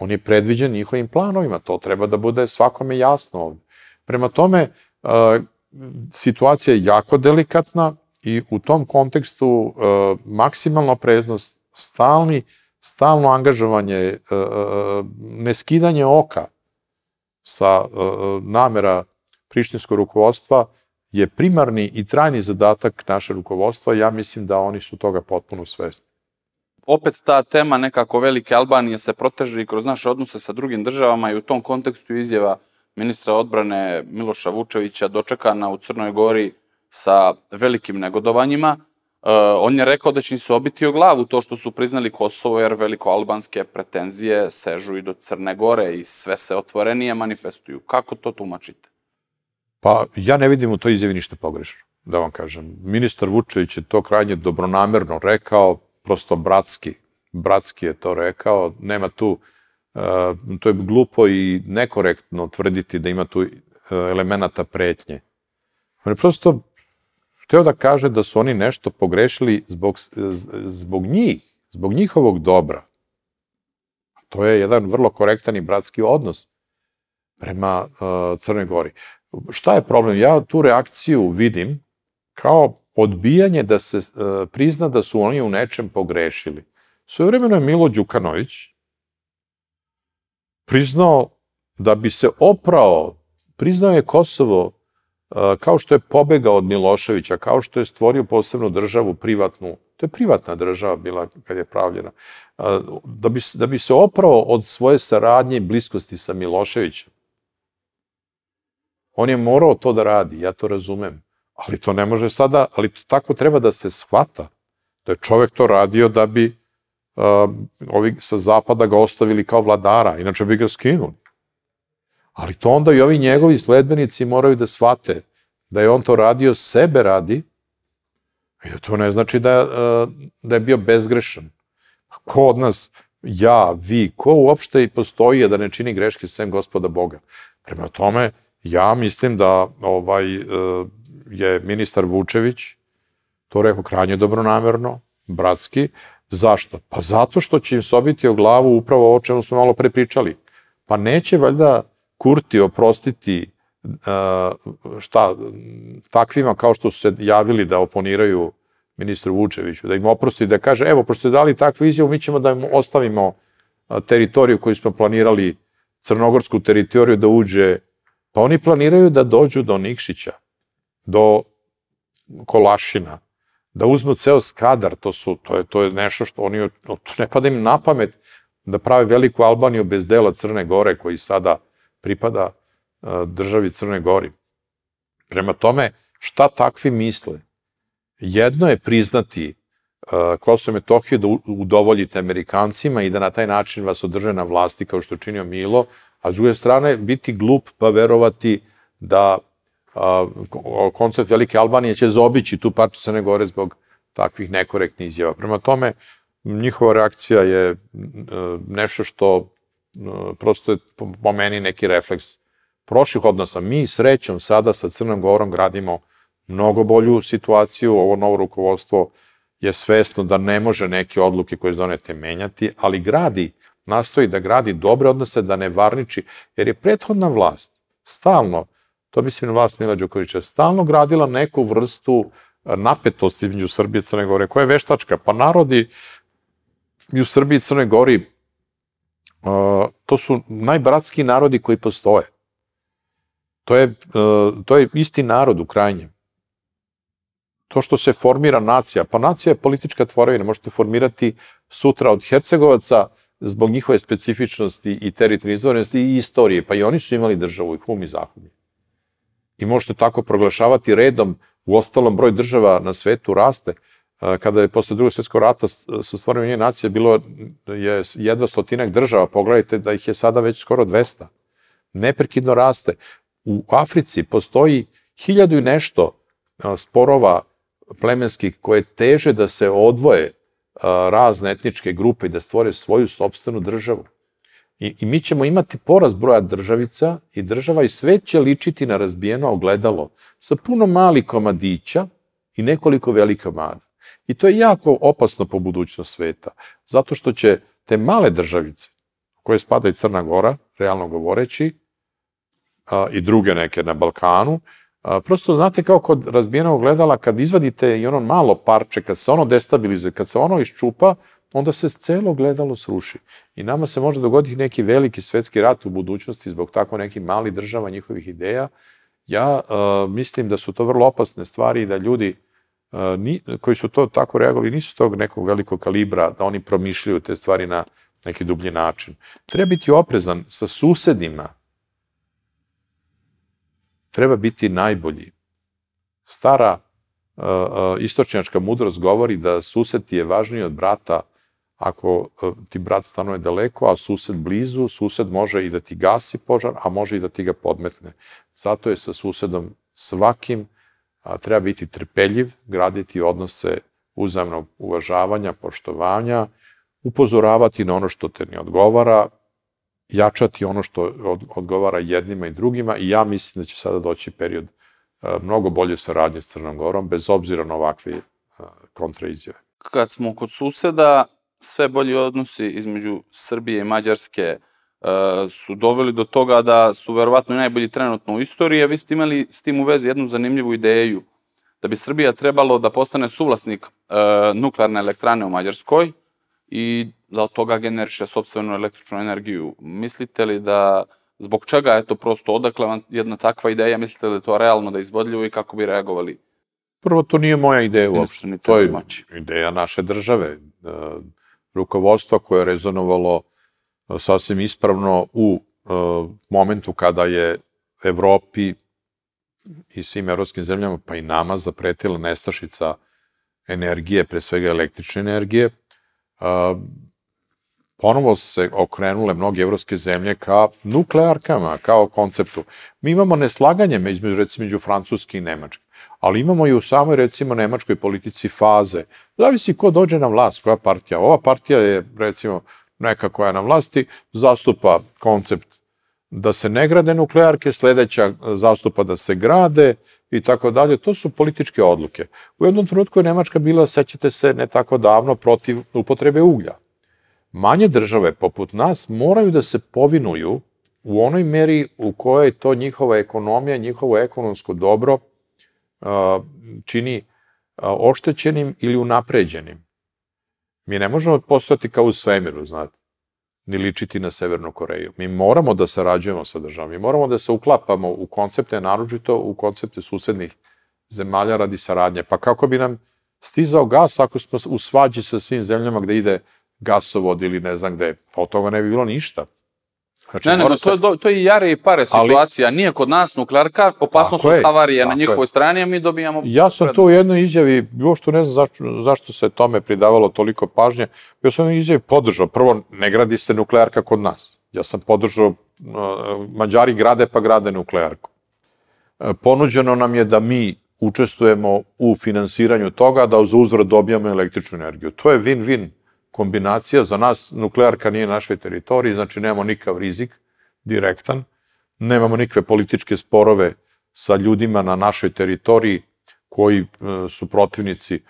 On je predviđen njihovim planovima, to treba da bude svakome jasno ovde. Prema tome, situacija je jako delikatna i u tom kontekstu maksimalno preznost, stalni stalno angažovanje, e, e, neskidanje oka sa e, namera prištinskog rukovodstva je primarni i trajni zadatak naše rukovodstva. Ja mislim da oni su toga potpuno svesni. Opet ta tema nekako velike Albanije se proteže i kroz naše odnose sa drugim državama i u tom kontekstu izjava ministra odbrane Miloša Vučevića dočekana u Crnoj Gori sa velikim negodovanjima. Uh, on je rekao da će se obiti o glavu to što su priznali Kosovo, jer veliko-albanske pretenzije sežu i do Crne Gore i sve se otvorenije manifestuju. Kako to tumačite? Pa ja ne vidim u toj izjavi ništa pogrešno, da vam kažem. Ministar Vučević je to krajnje dobronamerno rekao, prosto bratski, bratski je to rekao, nema tu, uh, to je glupo i nekorektno tvrditi da ima tu uh, elemenata pretnje. On je prosto hteo da kaže da su oni nešto pogrešili zbog, zbog njih, zbog njihovog dobra. To je jedan vrlo korektan i bratski odnos prema uh, Crnoj Gori. Šta je problem? Ja tu reakciju vidim kao odbijanje da se uh, prizna da su oni u nečem pogrešili. Svoje vremeno je Milo Đukanović priznao da bi se oprao, priznao je Kosovo kao što je pobegao od Miloševića, kao što je stvorio posebnu državu privatnu, to je privatna država bila kad je pravljena, da bi, da bi se oprao od svoje saradnje i bliskosti sa Miloševićem. On je morao to da radi, ja to razumem, ali to ne može sada, ali to tako treba da se shvata, da je čovek to radio da bi uh, ovi sa zapada ga ostavili kao vladara, inače bi ga skinuli. Ali to onda i ovi njegovi sledbenici moraju da shvate da je on to radio, sebe radi, i da to ne znači da, da je bio bezgrešan. Ko od nas, ja, vi, ko uopšte i postoji da ne čini greške sem gospoda Boga? Prema tome, ja mislim da ovaj e, je ministar Vučević to rekao krajnje dobronamerno, bratski. Zašto? Pa zato što će im sobiti o glavu upravo o čemu smo malo prepričali. Pa neće valjda Kurti oprostiti šta, takvima kao što su se javili da oponiraju ministru Vučeviću, da im oprosti, da kaže, evo, pošto ste dali takvu izjavu, mi ćemo da im ostavimo teritoriju koju smo planirali, crnogorsku teritoriju da uđe, pa oni planiraju da dođu do Nikšića, do Kolašina, da uzmu ceo skadar, to, su, to, je, to je nešto što oni, to ne pada im na pamet da prave veliku Albaniju bez dela Crne Gore, koji sada pripada državi Crnoj Gori. Prema tome, šta takvi misle? Jedno je priznati Kosovo i Metohiju da udovoljite Amerikancima i da na taj način vas održe na vlasti kao što činio Milo, a s druge strane biti glup pa verovati da koncept Velike Albanije će zobići tu parču Crne Gore zbog takvih nekorektnih izjava. Prema tome, njihova reakcija je nešto što prosto je po meni neki refleks prošlih odnosa. Mi srećom sada sa Crnom Gorom gradimo mnogo bolju situaciju, ovo novo rukovodstvo je svesno da ne može neke odluke koje zonete menjati, ali gradi, nastoji da gradi dobre odnose, da ne varniči, jer je prethodna vlast stalno, to mislim na vlast Mila Đukovića, stalno gradila neku vrstu e, napetosti između Srbije i Crne Gore, koja je veštačka. Pa narodi i u Srbiji i Crne Gori, uh, to su najbratski narodi koji postoje. To je, e, to je isti narod u krajnjem. To što se formira nacija, pa nacija je politička tvorevina, možete formirati sutra od Hercegovaca zbog njihove specifičnosti i teritorijalnosti i istorije, pa i oni su imali državu i hum i zahodnje. I možete tako proglašavati redom, u ostalom broj država na svetu raste. E, kada je posle drugog svetskog rata su stvorene nje nacije, bilo je jedva stotinak država, pogledajte da ih je sada već skoro 200. Neprekidno raste u Africi postoji hiljadu i nešto sporova plemenskih koje teže da se odvoje razne etničke grupe i da stvore svoju sobstvenu državu. I, I mi ćemo imati porast broja državica i država i sve će ličiti na razbijeno ogledalo sa puno malih komadića i nekoliko velika komada. I to je jako opasno po budućnost sveta, zato što će te male državice, koje spada i Crna Gora, realno govoreći, a, i druge neke na Balkanu, a, prosto znate kao kod razbijenog gledala, kad izvadite i ono malo parče, kad se ono destabilizuje, kad se ono iščupa, onda se celo gledalo sruši. I nama se može dogoditi neki veliki svetski rat u budućnosti zbog tako nekih malih država, njihovih ideja. Ja a, mislim da su to vrlo opasne stvari i da ljudi a, ni, koji su to tako reagovali nisu tog nekog velikog kalibra, da oni promišljaju te stvari na neki dublji način. Treba biti oprezan sa susedima treba biti najbolji. Stara uh, uh, istočnjačka mudrost govori da sused je važniji od brata ako uh, ti brat stanuje daleko, a sused blizu, sused može i da ti gasi požar, a može i da ti ga podmetne. Zato je sa susedom svakim a, treba biti trpeljiv, graditi odnose uzajemnog uvažavanja, poštovanja, upozoravati na ono što te ne odgovara, jačati ono što odgovara jednima i drugima i ja mislim da će sada doći period mnogo bolje saradnje s Crnom Gorom, bez obzira na ovakve kontraizjave. Kad smo kod suseda, sve bolji odnosi između Srbije i Mađarske su doveli do toga da su verovatno najbolji trenutno u istoriji, a vi ste imali s tim u vezi jednu zanimljivu ideju da bi Srbija trebalo da postane suvlasnik nuklearne elektrane u Mađarskoj i da od toga generiše sobstvenu električnu energiju. Mislite li da zbog čega je to prosto odakle vam jedna takva ideja, mislite li da to realno da izvodljivo i kako bi reagovali? Prvo, to nije moja ideja uopšte. To je ideja naše države. Rukovodstva koje je rezonovalo sasvim ispravno u momentu kada je Evropi i svim evropskim zemljama, pa i nama, zapretila nestašica energije, pre svega električne energije, ponovo se okrenule mnoge evropske zemlje ka nuklearkama, kao konceptu. Mi imamo neslaganje među, recimo, među Francuski i Nemački, ali imamo i u samoj, recimo, nemačkoj politici faze. Zavisi ko dođe na vlast, koja partija. Ova partija je, recimo, neka koja je na vlasti, zastupa koncept da se ne grade nuklearke, sledeća zastupa da se grade i tako dalje. To su političke odluke. U jednom trenutku je Nemačka bila, sećate se, ne tako davno, protiv upotrebe uglja. Manje države, poput nas, moraju da se povinuju u onoj meri u kojoj to njihova ekonomija, njihovo ekonomsko dobro čini oštećenim ili unapređenim. Mi ne možemo postojati kao u svemiru, znate, ni ličiti na Severnu Koreju. Mi moramo da sarađujemo sa državom, mi moramo da se uklapamo u koncepte, naročito u koncepte susednih zemalja radi saradnje. Pa kako bi nam stizao gas ako smo u svađi sa svim zemljama gde ide gasovod ili ne znam gde, pa od toga ne bi bilo ništa. Znači, ne, ne, no, to, je, to je jare i pare situacija. Ali, Nije kod nas nuklearka, opasnost od havarije na njihovoj je. strani, a mi dobijamo... Ja sam prednost. to u jednoj izjavi, uopšte ne znam zašto, zašto se tome pridavalo toliko pažnje, ja sam u izjavi podržao. Prvo, ne gradi se nuklearka kod nas. Ja sam podržao, uh, Mađari grade pa grade nuklearku. Uh, ponuđeno nam je da mi učestvujemo u finansiranju toga, da uz uzvrat dobijamo električnu energiju. To je win-win kombinacija. Za nas nuklearka nije na našoj teritoriji, znači nemamo nikav rizik direktan, nemamo nikve političke sporove sa ljudima na našoj teritoriji koji e, su protivnici. E,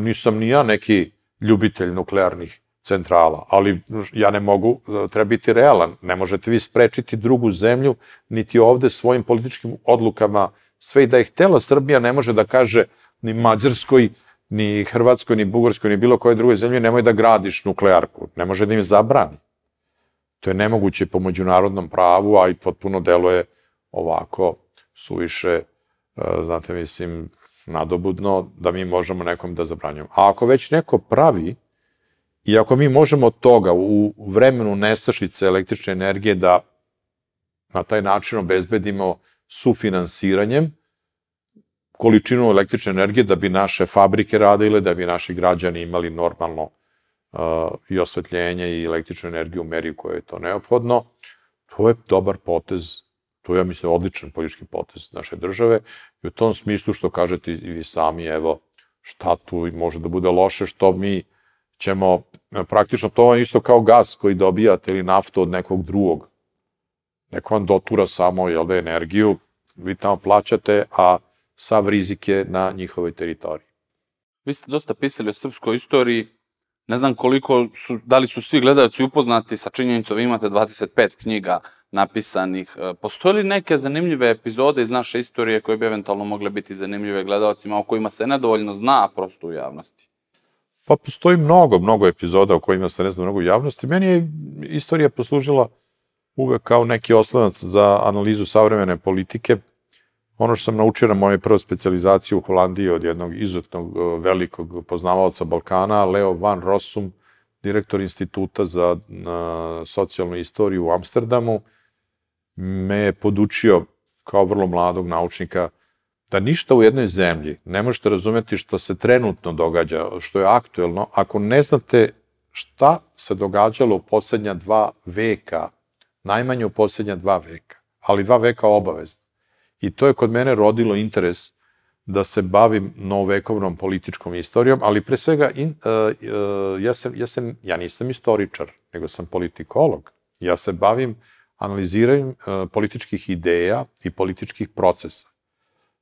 nisam ni ja neki ljubitelj nuklearnih centrala, ali ja ne mogu, e, treba biti realan. Ne možete vi sprečiti drugu zemlju, niti ovde svojim političkim odlukama sve i da je htela Srbija ne može da kaže ni Mađarskoj, ni Hrvatskoj, ni Bugarskoj, ni bilo koje druge zemlje nemoj da gradiš nuklearku. Ne može da im zabrani. To je nemoguće po međunarodnom pravu, a i potpuno deluje ovako suviše, e, znate, mislim, nadobudno da mi možemo nekom da zabranjamo. A ako već neko pravi, i ako mi možemo toga u vremenu nestašice električne energije da na taj način obezbedimo sufinansiranjem, količinu električne energije da bi naše fabrike radile, da bi naši građani imali normalno uh, i osvetljenje i električnu energiju u meri u kojoj je to neophodno. To je dobar potez, to je, ja mislim, odličan politički potez naše države i u tom smislu što kažete i vi sami, evo, šta tu može da bude loše, što mi ćemo, praktično to je isto kao gas koji dobijate ili naftu od nekog drugog. Neko vam dotura samo, jel da, energiju, vi tamo plaćate, a sav rizik je na njihovoj teritoriji. Vi ste dosta pisali o srpskoj istoriji, ne znam koliko su, da li su svi gledalci upoznati sa činjenicom, vi imate 25 knjiga napisanih. E, postoje li neke zanimljive epizode iz naše istorije koje bi eventualno mogle biti zanimljive gledalcima, o kojima se nedovoljno zna prosto u javnosti? Pa postoji mnogo, mnogo epizoda o kojima se ne zna mnogo u javnosti. Meni je istorija poslužila uvek kao neki oslonac za analizu savremene politike, Ono što sam naučio na mojoj prvoj specializaciji u Holandiji od jednog izuzetnog e, velikog poznavalca Balkana, Leo van Rossum, direktor instituta za na, socijalnu istoriju u Amsterdamu, me je podučio kao vrlo mladog naučnika, da ništa u jednoj zemlji ne možete razumeti što se trenutno događa, što je aktuelno, ako ne znate šta se događalo u poslednja dva veka, najmanje u poslednja dva veka, ali dva veka obavezno. I to je kod mene rodilo interes da se bavim novovekovnom političkom istorijom, ali pre svega in, uh, uh, ja, sam, ja, sam, ja nisam istoričar, nego sam politikolog. Ja se bavim analiziranjem uh, političkih ideja i političkih procesa.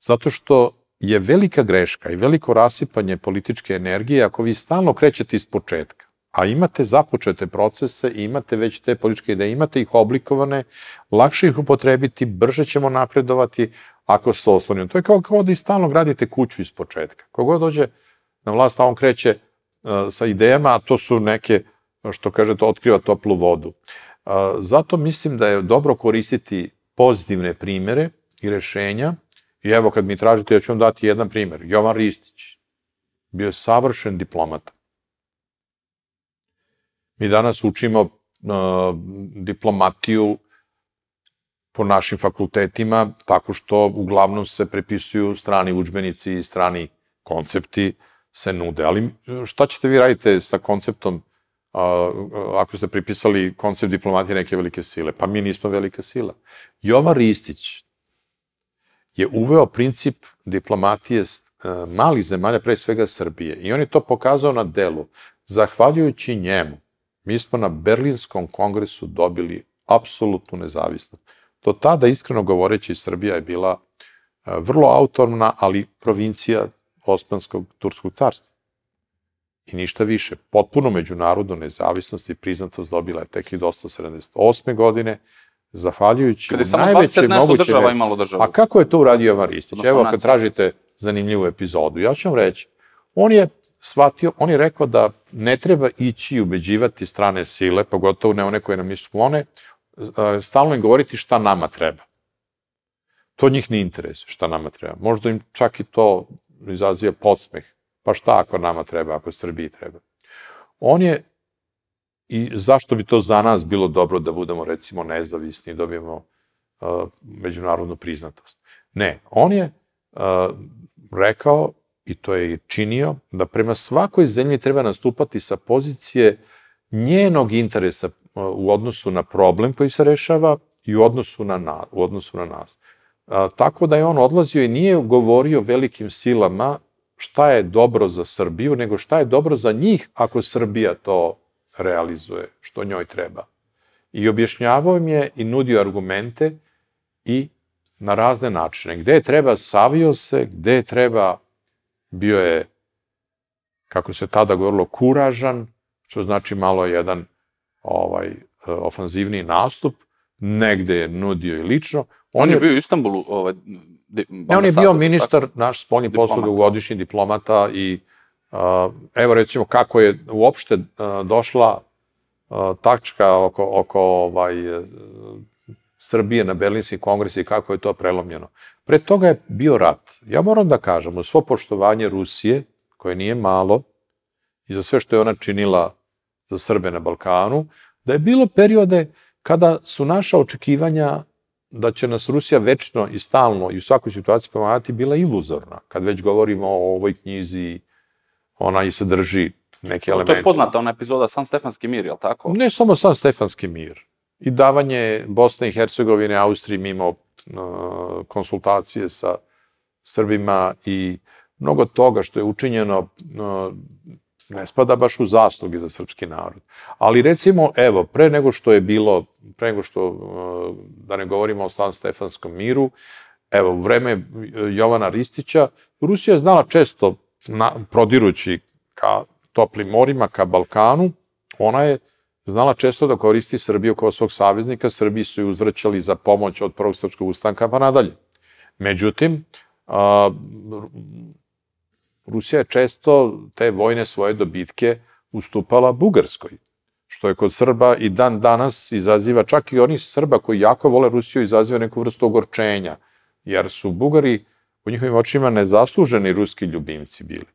Zato što je velika greška i veliko rasipanje političke energije ako vi stalno krećete iz početka, a imate započete procese imate već te političke ideje, imate ih oblikovane, lakše ih upotrebiti, brže ćemo napredovati ako se oslonimo. To je kao, kao da i stalno gradite kuću iz početka. Kogod dođe na vlast, on kreće uh, sa idejama, a to su neke, što kažete, otkriva toplu vodu. Uh, zato mislim da je dobro koristiti pozitivne primere i rešenja, I evo, kad mi tražite, ja ću vam dati jedan primer. Jovan Ristić bio je savršen diplomata. Mi danas učimo diplomatiju po našim fakultetima tako što uglavnom se prepisuju strani učbenici i strani koncepti se nude. Ali šta ćete vi radite sa konceptom ako ste pripisali koncept diplomatije neke velike sile? Pa mi nismo velika sila. Jovan Ristić, je uveo princip diplomatije malih zemalja, pre svega Srbije. I on je to pokazao na delu. Zahvaljujući njemu, mi smo na Berlinskom kongresu dobili apsolutnu nezavisnost. Do tada, iskreno govoreći, Srbija je bila e, vrlo autonomna, ali provincija Osmanskog Turskog carstva. I ništa više. Potpuno međunarodnu nezavisnost i priznatost dobila je tek 1878. godine, zahvaljujući Kad je samo 20 nešto država imalo državu. A kako je to uradio Jovan Ristić? Evo, kad tražite zanimljivu epizodu, ja ću vam reći. On je shvatio, on je rekao da ne treba ići i ubeđivati strane sile, pogotovo ne one koje nam nisu sklone, stalno im govoriti šta nama treba. To njih ne interesuje šta nama treba. Možda im čak i to izaziva podsmeh. Pa šta ako nama treba, ako Srbiji treba? On je i zašto bi to za nas bilo dobro da budemo recimo nezavisni i dobijemo uh, međunarodnu priznatost. Ne, on je uh, rekao i to je činio da prema svakoj zemlji treba nastupati sa pozicije njenog interesa uh, u odnosu na problem koji se rešava i u odnosu na, na, u odnosu na nas. A, tako da je on odlazio i nije govorio velikim silama šta je dobro za Srbiju, nego šta je dobro za njih ako Srbija to realizuje, što njoj treba. I objašnjavao im je i nudio argumente i na razne načine. Gde treba, savio se, gde treba, bio je, kako se tada govorilo, kuražan, što znači malo jedan ovaj, ofanzivni nastup, negde je nudio i lično. On, on je, je bio u Istanbulu, ovaj, ne, on je bio ministar, tako, naš spoljni poslov, dugogodišnji diplomata i Evo recimo kako je uopšte došla tačka oko, oko ovaj, Srbije na Berlinski kongres i kako je to prelomljeno. Pre toga je bio rat. Ja moram da kažem, u svo poštovanje Rusije, koje nije malo, i za sve što je ona činila za Srbe na Balkanu, da je bilo periode kada su naša očekivanja da će nas Rusija večno i stalno i u svakoj situaciji pomagati bila iluzorna. Kad već govorimo o ovoj knjizi ona i sadrži neke elemente. To je poznata ona epizoda San Stefanski mir, je li tako? Ne samo San Stefanski mir. I davanje Bosne i Hercegovine, Austriji mimo uh, konsultacije sa Srbima i mnogo toga što je učinjeno uh, ne spada baš u zaslugi za srpski narod. Ali recimo, evo, pre nego što je bilo, pre nego što, uh, da ne govorimo o San Stefanskom miru, evo, u vreme Jovana Ristića, Rusija je znala često prodirući ka toplim morima, ka Balkanu, ona je znala često da koristi Srbiju kao svog saveznika, Srbiji su ju uzvraćali za pomoć od prvog srpskog ustanka pa nadalje. Međutim, a, Rusija je često te vojne svoje dobitke ustupala Bugarskoj, što je kod Srba i dan danas izaziva, čak i oni Srba koji jako vole Rusiju, izaziva neku vrstu ogorčenja, jer su Bugari u njihovim očima nezasluženi ruski ljubimci bili.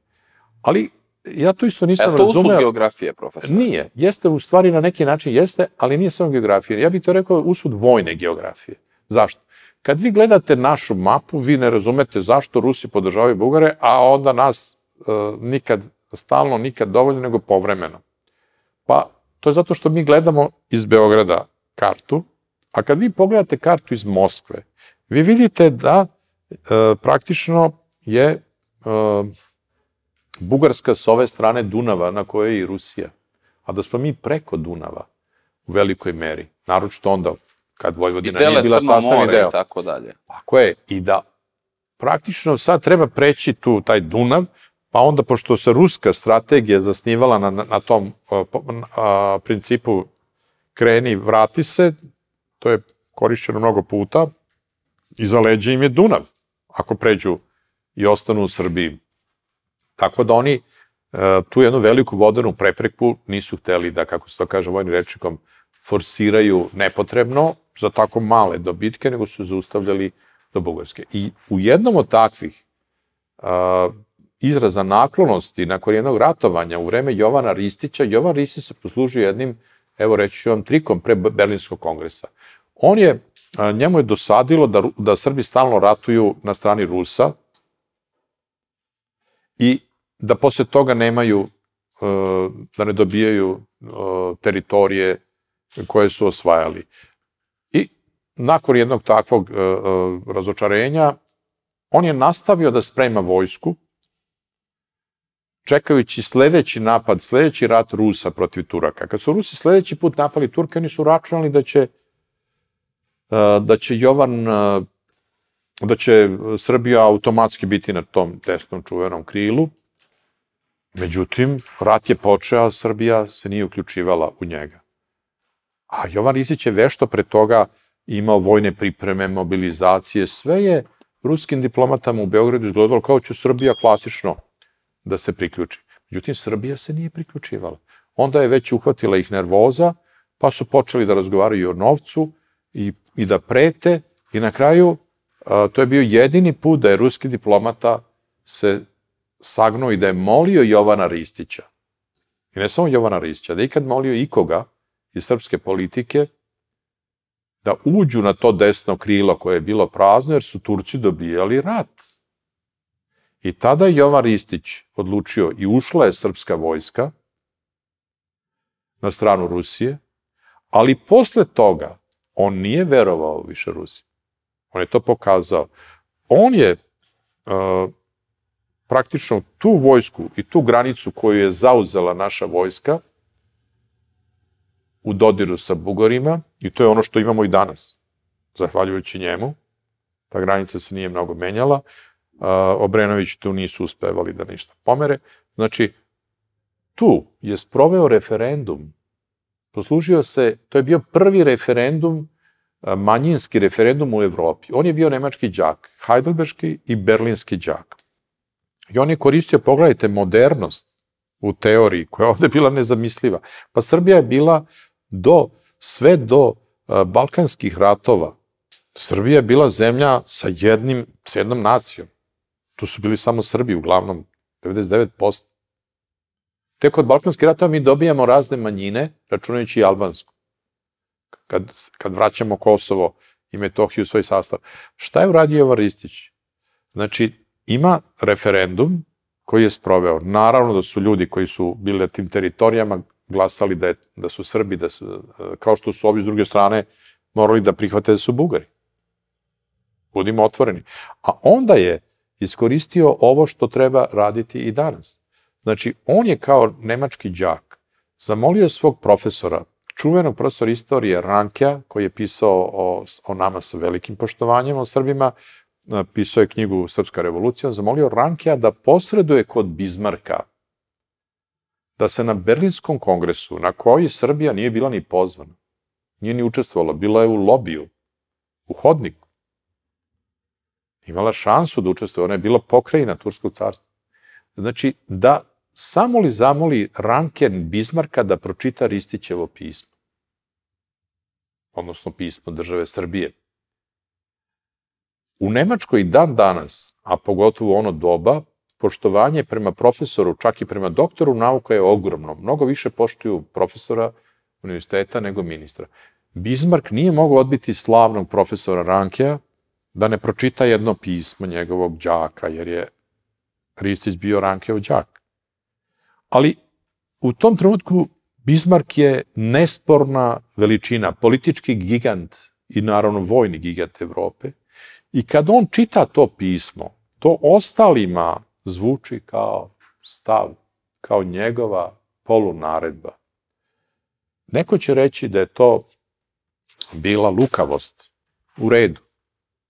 Ali ja to isto nisam razumeo. Je to usud geografije, profesor? Nije. Jeste, u stvari na neki način jeste, ali nije samo geografija. Ja bih to rekao usud vojne geografije. Zašto? kad vi gledate našu mapu, vi ne razumete zašto Rusi podržavaju Bugare, a onda nas e, nikad, stalno, nikad dovoljno, nego povremeno. Pa, to je zato što mi gledamo iz Beograda kartu, a kad vi pogledate kartu iz Moskve, vi vidite da e, praktično je e, Bugarska s ove strane Dunava, na kojoj je i Rusija, a da smo mi preko Dunava u velikoj meri, naročito onda kad Vojvodina nije bila sastavni deo. I tako dalje. Tako je, i da praktično sad treba preći tu taj Dunav, pa onda, pošto se ruska strategija zasnivala na, na tom a, a, principu kreni, vrati se, to je korišćeno mnogo puta, i za leđe im je Dunav, ako pređu i ostanu u Srbiji. Tako da oni e, tu jednu veliku vodenu prepreku nisu hteli da, kako se to kaže vojnim rečnikom, forsiraju nepotrebno za tako male dobitke, nego su zaustavljali do Bugarske. I u jednom od takvih a, izraza naklonosti nakon jednog ratovanja u vreme Jovana Ristića, Jovan Ristić se poslužio jednim, evo reći ću vam, trikom pre Berlinskog kongresa. On je, a, njemu je dosadilo da, da Srbi stalno ratuju na strani Rusa i da posle toga nemaju, da ne dobijaju teritorije koje su osvajali. I nakon jednog takvog razočarenja, on je nastavio da sprema vojsku, čekajući sledeći napad, sledeći rat Rusa protiv Turaka. Kad su Rusi sledeći put napali Turke, oni su računali da će da će Jovan da će Srbija automatski biti na tom desnom čuvenom krilu. Međutim, rat je počeo, Srbija se nije uključivala u njega. A Jovan Rizić je vešto pre toga imao vojne pripreme, mobilizacije, sve je ruskim diplomatama u Beogradu izgledalo kao će Srbija klasično da se priključi. Međutim, Srbija se nije priključivala. Onda je već uhvatila ih nervoza, pa su počeli da razgovaraju o novcu i, i da prete i na kraju a, to je bio jedini put da je ruski diplomata se sagnuo i da je molio Jovana Ristića. I ne samo Jovana Ristića, da je ikad molio ikoga iz srpske politike da uđu na to desno krilo koje je bilo prazno, jer su Turci dobijali rat. I tada je Jovan Ristić odlučio i ušla je srpska vojska na stranu Rusije, ali posle toga on nije verovao više Rusiji. On je to pokazao. On je uh, praktično tu vojsku i tu granicu koju je zauzela naša vojska u dodiru sa Bugorima i to je ono što imamo i danas. Zahvaljujući njemu, ta granica se nije mnogo menjala, Obrenović tu nisu uspevali da ništa pomere. Znači, tu je sproveo referendum, poslužio se, to je bio prvi referendum, manjinski referendum u Evropi. On je bio nemački đak, heidelberški i berlinski đak. I on je koristio, pogledajte, modernost u teoriji, koja je ovde bila nezamisliva. Pa Srbija je bila do, sve do balkanskih ratova, Srbija je bila zemlja sa jednim, sa jednom nacijom. Tu su bili samo Srbi, uglavnom 99%. Tek od balkanskih ratova mi dobijamo razne manjine, računajući i albansku. Kad, kad vraćamo Kosovo i Metohiju u svoj sastav. Šta je uradio Jovan Ristić? Znači, ima referendum koji je sproveo. Naravno da su ljudi koji su bili na tim teritorijama glasali da, je, da su Srbi, da su, kao što su ovi s druge strane morali da prihvate da su Bugari. Budimo otvoreni. A onda je iskoristio ovo što treba raditi i danas. Znači, on je kao nemački đak zamolio svog profesora, čuvenog profesora istorije Rankja, koji je pisao o, o nama sa velikim poštovanjem, o Srbima, pisao je knjigu Srpska revolucija, on zamolio Rankja da posreduje kod Bizmarka da se na Berlinskom kongresu, na koji Srbija nije bila ni pozvana, nije ni učestvovala, bila je u lobiju, u hodniku, imala šansu da učestvuje, ona je bila pokrajina Turskog carstva. Znači, da samo li zamoli Ranken Bizmarka da pročita Ristićevo pismo, odnosno pismo države Srbije. U Nemačkoj dan danas, a pogotovo ono doba, poštovanje prema profesoru, čak i prema doktoru nauka je ogromno. Mnogo više poštuju profesora univerziteta nego ministra. Bismarck nije mogao odbiti slavnog profesora Rankea, da ne pročita jedno pismo njegovog đaka, jer je Ristić bio Rankev đak. Ali u tom trenutku Bismarck je nesporna veličina, politički gigant i naravno vojni gigant Evrope. I kad on čita to pismo, to ostalima zvuči kao stav, kao njegova polunaredba. Neko će reći da je to bila lukavost. U redu.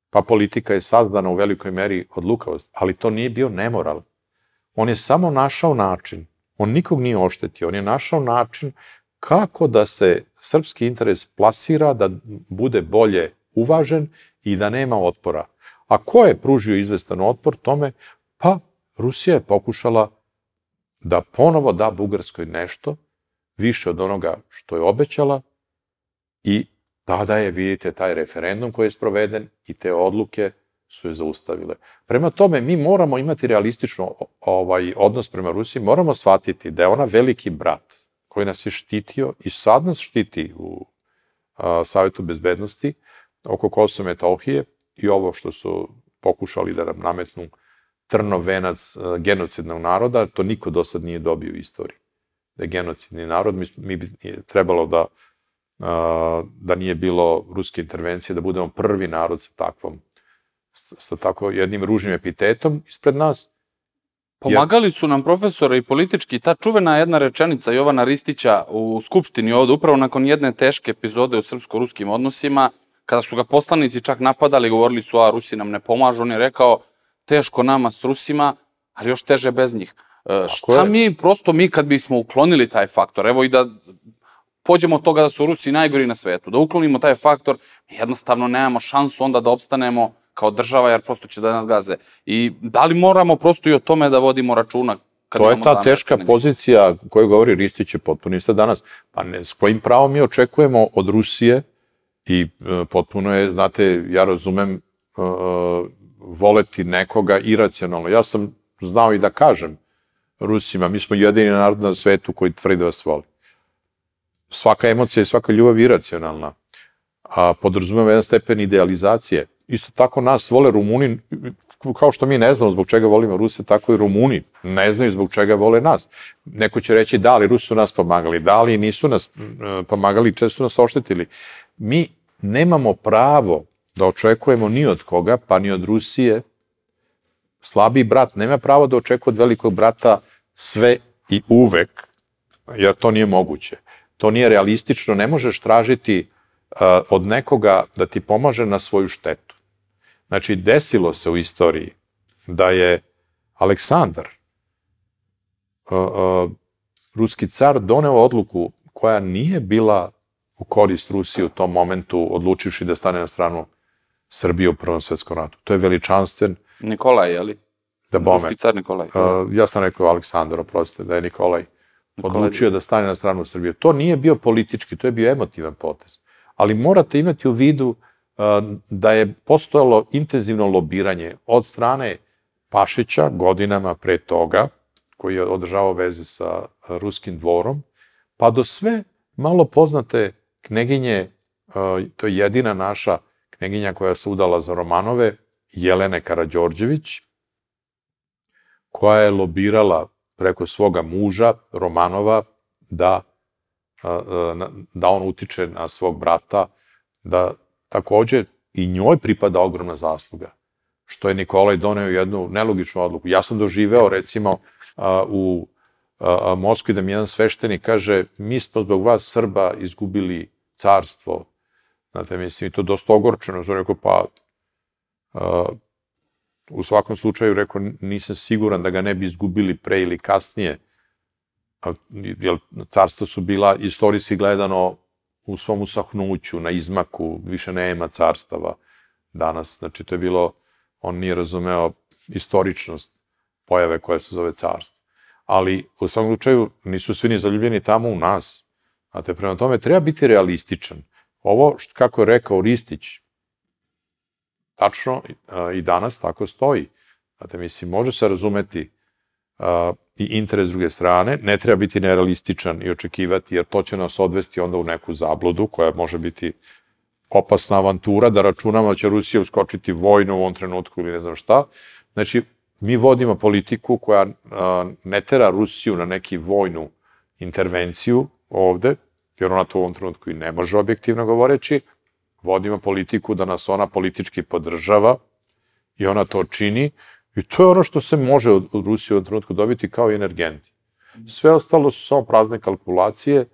Pa politika je sazdana u velikoj meri od lukavosti, ali to nije bio nemoral. On je samo našao način, on nikog nije oštetio, on je našao način kako da se srpski interes plasira, da bude bolje uvažen i da nema otpora. A ko je pružio izvestan otpor tome? Pa Rusija je pokušala da ponovo da Bugarskoj nešto više od onoga što je obećala i tada je, vidite, taj referendum koji je sproveden i te odluke su je zaustavile. Prema tome, mi moramo imati realistično ovaj odnos prema Rusiji, moramo shvatiti da je ona veliki brat koji nas je štitio i sad nas štiti u a, Savjetu bezbednosti oko Kosova Metohije i ovo što su pokušali da nam nametnu trnov venac genocidnog naroda, to niko do sad nije dobio u istoriji. Da je genocidni narod, mi, mi bi trebalo da da nije bilo ruske intervencije, da budemo prvi narod sa takvom sa tako jednim ružnim epitetom ispred nas. Pomagali su nam profesore i politički ta čuvena jedna rečenica Jovana Ristića u Skupštini ovde, upravo nakon jedne teške epizode u srpsko-ruskim odnosima, kada su ga poslanici čak napadali, govorili su, a Rusi nam ne pomažu, on je rekao, teško nama s Rusima, ali još teže bez njih. E, šta je? mi, prosto mi kad bismo uklonili taj faktor, evo i da pođemo od toga da su Rusi najgori na svetu, da uklonimo taj faktor, jednostavno nemamo šansu onda da opstanemo kao država, jer prosto će da nas gaze. I da li moramo prosto i o tome da vodimo računa Kad to je ta teška pozicija koju govori Ristić je potpuno ista danas. Pa ne, s kojim pravom mi očekujemo od Rusije i e, potpuno je, znate, ja razumem e, voleti nekoga iracionalno. Ja sam znao i da kažem Rusima, mi smo jedini narod na svetu koji tvrdi da vas voli svaka emocija i svaka ljubav iracionalna, a podrazumeva jedan stepen idealizacije. Isto tako nas vole Rumuni, kao što mi ne znamo zbog čega volimo Ruse, tako i Rumuni ne znaju zbog čega vole nas. Neko će reći da li Rusi su nas pomagali, da li nisu nas pomagali, često nas oštetili. Mi nemamo pravo da očekujemo ni od koga, pa ni od Rusije. Slabiji brat nema pravo da očekuje od velikog brata sve i uvek, jer to nije moguće. To nije realistično, ne možeš tražiti uh, od nekoga da ti pomaže na svoju štetu. Znači, desilo se u istoriji da je Aleksandar, uh, uh, ruski car, doneo odluku koja nije bila u korist Rusije u tom momentu, odlučivši da stane na stranu Srbije u Prvom svetskom ratu. To je veličanstven... Nikolaj, je li? Da bome. Ruski car Nikolaj. Uh, ja sam rekao Aleksandar, oprostite, da je Nikolaj odlučio da stane na stranu Srbije. To nije bio politički, to je bio emotivan potez. Ali morate imati u vidu da je postojalo intenzivno lobiranje od strane Pašića godinama pre toga, koji je održavao veze sa ruskim dvorom, pa do sve malo poznate kneginje, to je jedina naša kneginja koja se udala za Romanove, Jelene Karađorđević, koja je lobirala preko svoga muža, Romanova, da, da on utiče na svog brata, da takođe i njoj pripada ogromna zasluga, što je Nikolaj doneo jednu nelogičnu odluku. Ja sam doživeo, recimo, u Moskvi da mi jedan sveštenik kaže mi smo zbog vas Srba izgubili carstvo. Znate, mislim, i to dosta ogorčeno. Znači, rekao, pa U svakom slučaju, rekao, nisam siguran da ga ne bi izgubili pre ili kasnije, jer carstva su bila istorijski gledano u svom usahnuću, na izmaku, više nema carstava danas. Znači, to je bilo, on nije razumeo istoričnost pojave koja se zove carstvo. Ali, u svakom slučaju, nisu svi ni zaljubljeni tamo u nas. Znate, prema tome, treba biti realističan. Ovo, što, kako je rekao Ristić, tačno i danas tako stoji. Znate, mislim, može se razumeti i interes druge strane, ne treba biti nerealističan i očekivati, jer to će nas odvesti onda u neku zabludu koja može biti opasna avantura da računamo da će Rusija uskočiti vojno u ovom trenutku ili ne znam šta. Znači, mi vodimo politiku koja a, ne tera Rusiju na neki vojnu intervenciju ovde, jer ona to u ovom trenutku i ne može objektivno govoreći, vodimo politiku da nas ona politički podržava i ona to čini i to je ono što se može od, Rusije u ovom trenutku dobiti kao i energenti. Sve ostalo su samo prazne kalkulacije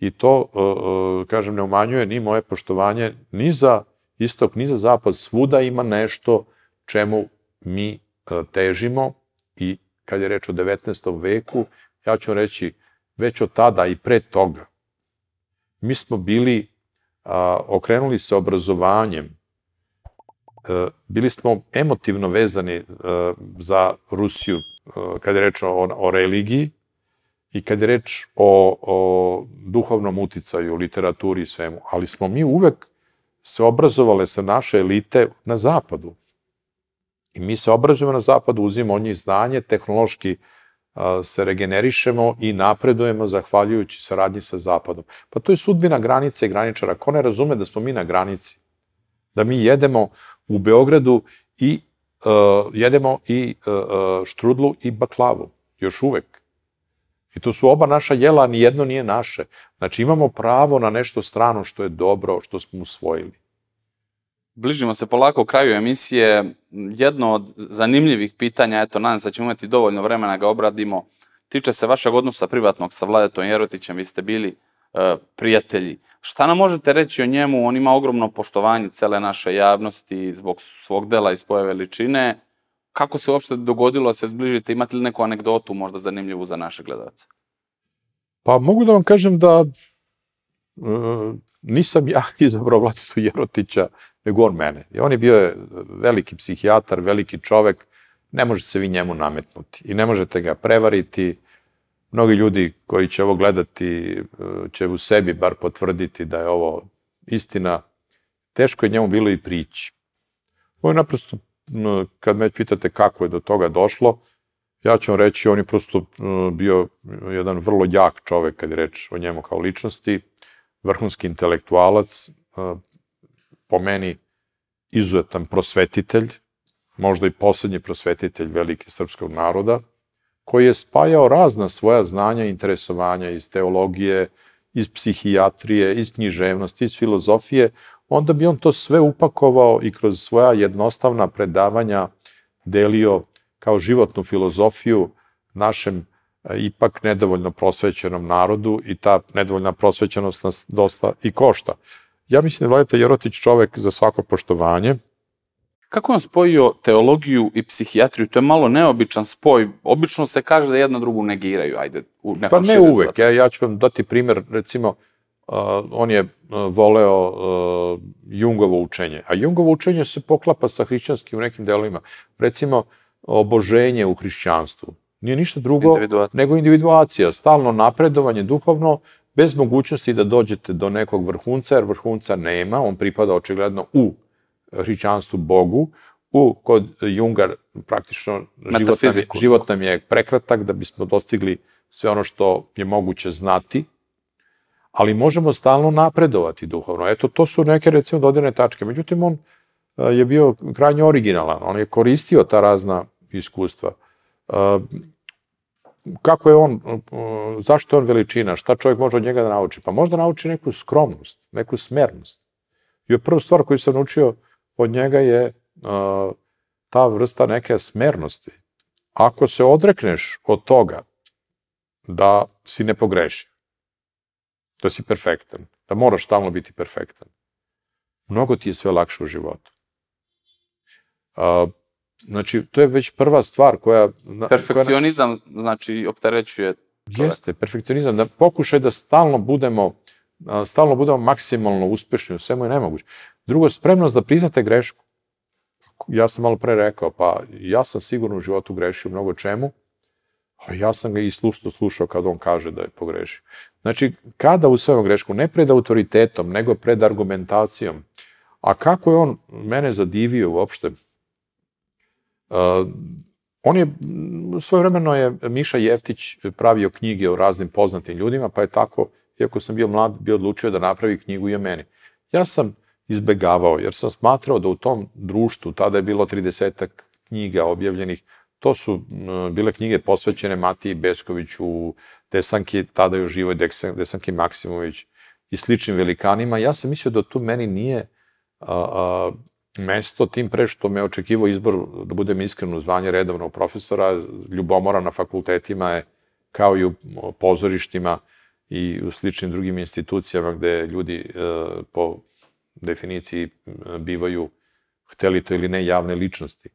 i to, uh, uh, kažem, ne umanjuje ni moje poštovanje ni za istok, ni za zapad. Svuda ima nešto čemu mi uh, težimo i kad je reč o 19. veku, ja ću reći već od tada i pre toga, mi smo bili, okrenuli se obrazovanjem, a, bili smo emotivno vezani a, za Rusiju, a, kad je reč o, o religiji i kad je reč o, o duhovnom uticaju, literaturi i svemu, ali smo mi uvek se obrazovale sa naše elite na zapadu. I mi se obrazujemo na zapadu, uzimamo od njih znanje, tehnološki uh, se regenerišemo i napredujemo zahvaljujući saradnji sa Zapadom. Pa to je sudbina granice i graničara. Ko ne razume da smo mi na granici? Da mi jedemo u Beogradu i uh, jedemo i uh, štrudlu i baklavu. Još uvek. I to su oba naša jela, a ni jedno nije naše. Znači imamo pravo na nešto strano što je dobro, što smo usvojili. Bližimo se polako kraju emisije. Jedno od zanimljivih pitanja, eto, nadam se da ćemo imati dovoljno vremena ga obradimo, tiče se vašeg odnosa privatnog sa Vladetom Jerotićem. Vi ste bili e, prijatelji. Šta nam možete reći o njemu? On ima ogromno poštovanje cele naše javnosti zbog svog dela i svoje veličine. Kako se uopšte dogodilo da se zbližite? Imate li neku anegdotu možda zanimljivu za naše gledalce? Pa mogu da vam kažem da e, nisam ja izabrao Vladetu Jerotića nego on mene. On je bio veliki psihijatar, veliki čovek, ne možete se vi njemu nametnuti i ne možete ga prevariti. Mnogi ljudi koji će ovo gledati će u sebi bar potvrditi da je ovo istina. Teško je njemu bilo i prići. Ovo je naprosto, kad me pitate kako je do toga došlo, ja ću vam reći, on je prosto bio jedan vrlo jak čovek kad je reč o njemu kao ličnosti, vrhunski intelektualac, po meni izuzetan prosvetitelj, možda i poslednji prosvetitelj velike srpskog naroda, koji je spajao razna svoja znanja i interesovanja iz teologije, iz psihijatrije, iz književnosti, iz filozofije, onda bi on to sve upakovao i kroz svoja jednostavna predavanja delio kao životnu filozofiju našem e, ipak nedovoljno prosvećenom narodu i ta nedovoljna prosvećenost nas dosta i košta. Ja mislim da je Vladeta Jerotić čovek za svako poštovanje. Kako on spojio teologiju i psihijatriju? To je malo neobičan spoj. Obično se kaže da jedna drugu negiraju, ajde, u Pa ne uvek. Ja, ja ću vam dati primer, recimo, uh, on je uh, voleo uh, Jungovo učenje. A Jungovo učenje se poklapa sa hrišćanskim u nekim delovima. Recimo, oboženje u hrišćanstvu. Nije ništa drugo nego individuacija, stalno napredovanje duhovno, bez mogućnosti da dođete do nekog vrhunca, jer vrhunca nema, on pripada očigledno u hrićanstvu Bogu, u, kod Jungar praktično život nam, je, život nam je prekratak da bismo dostigli sve ono što je moguće znati, ali možemo stalno napredovati duhovno. Eto, to su neke, recimo, dodirne tačke. Međutim, on je bio krajnje originalan, on je koristio ta razna iskustva kako je on, zašto je on veličina, šta čovjek može od njega da nauči? Pa možda nauči neku skromnost, neku smernost. I prva stvar koju sam naučio od njega je ta vrsta neke smernosti. Ako se odrekneš od toga da si ne pogreši, da si perfektan, da moraš stalno biti perfektan, mnogo ti je sve lakše u životu. Uh, Znači, to je već prva stvar koja... Perfekcionizam, koja... znači, opterećuje čovek. Jeste, perfekcionizam. Da pokušaj da stalno budemo, stalno budemo maksimalno uspešni u svemu je nemoguće. Drugo, spremnost da priznate grešku. Ja sam malo pre rekao, pa ja sam sigurno u životu grešio mnogo čemu, a ja sam ga i slušno slušao kad on kaže da je pogrešio. Znači, kada usvajamo grešku, ne pred autoritetom, nego pred argumentacijom. A kako je on mene zadivio uopšte, Uh, on je, svojevremeno je Miša Jeftić pravio knjige o raznim poznatim ljudima, pa je tako, iako sam bio mlad, bio odlučio da napravi knjigu i o meni. Ja sam izbegavao, jer sam smatrao da u tom društvu, tada je bilo 30 knjiga objavljenih, to su bile knjige posvećene Matiji Beskoviću, Desanki, tada još živoj Desanki Maksimović i sličnim velikanima. Ja sam mislio da tu meni nije mesto, tim pre što me očekivao izbor, da budem iskren u zvanje redovnog profesora, ljubomora na fakultetima je kao i u pozorištima i u sličnim drugim institucijama gde ljudi e, po definiciji bivaju, hteli to ili ne, javne ličnosti.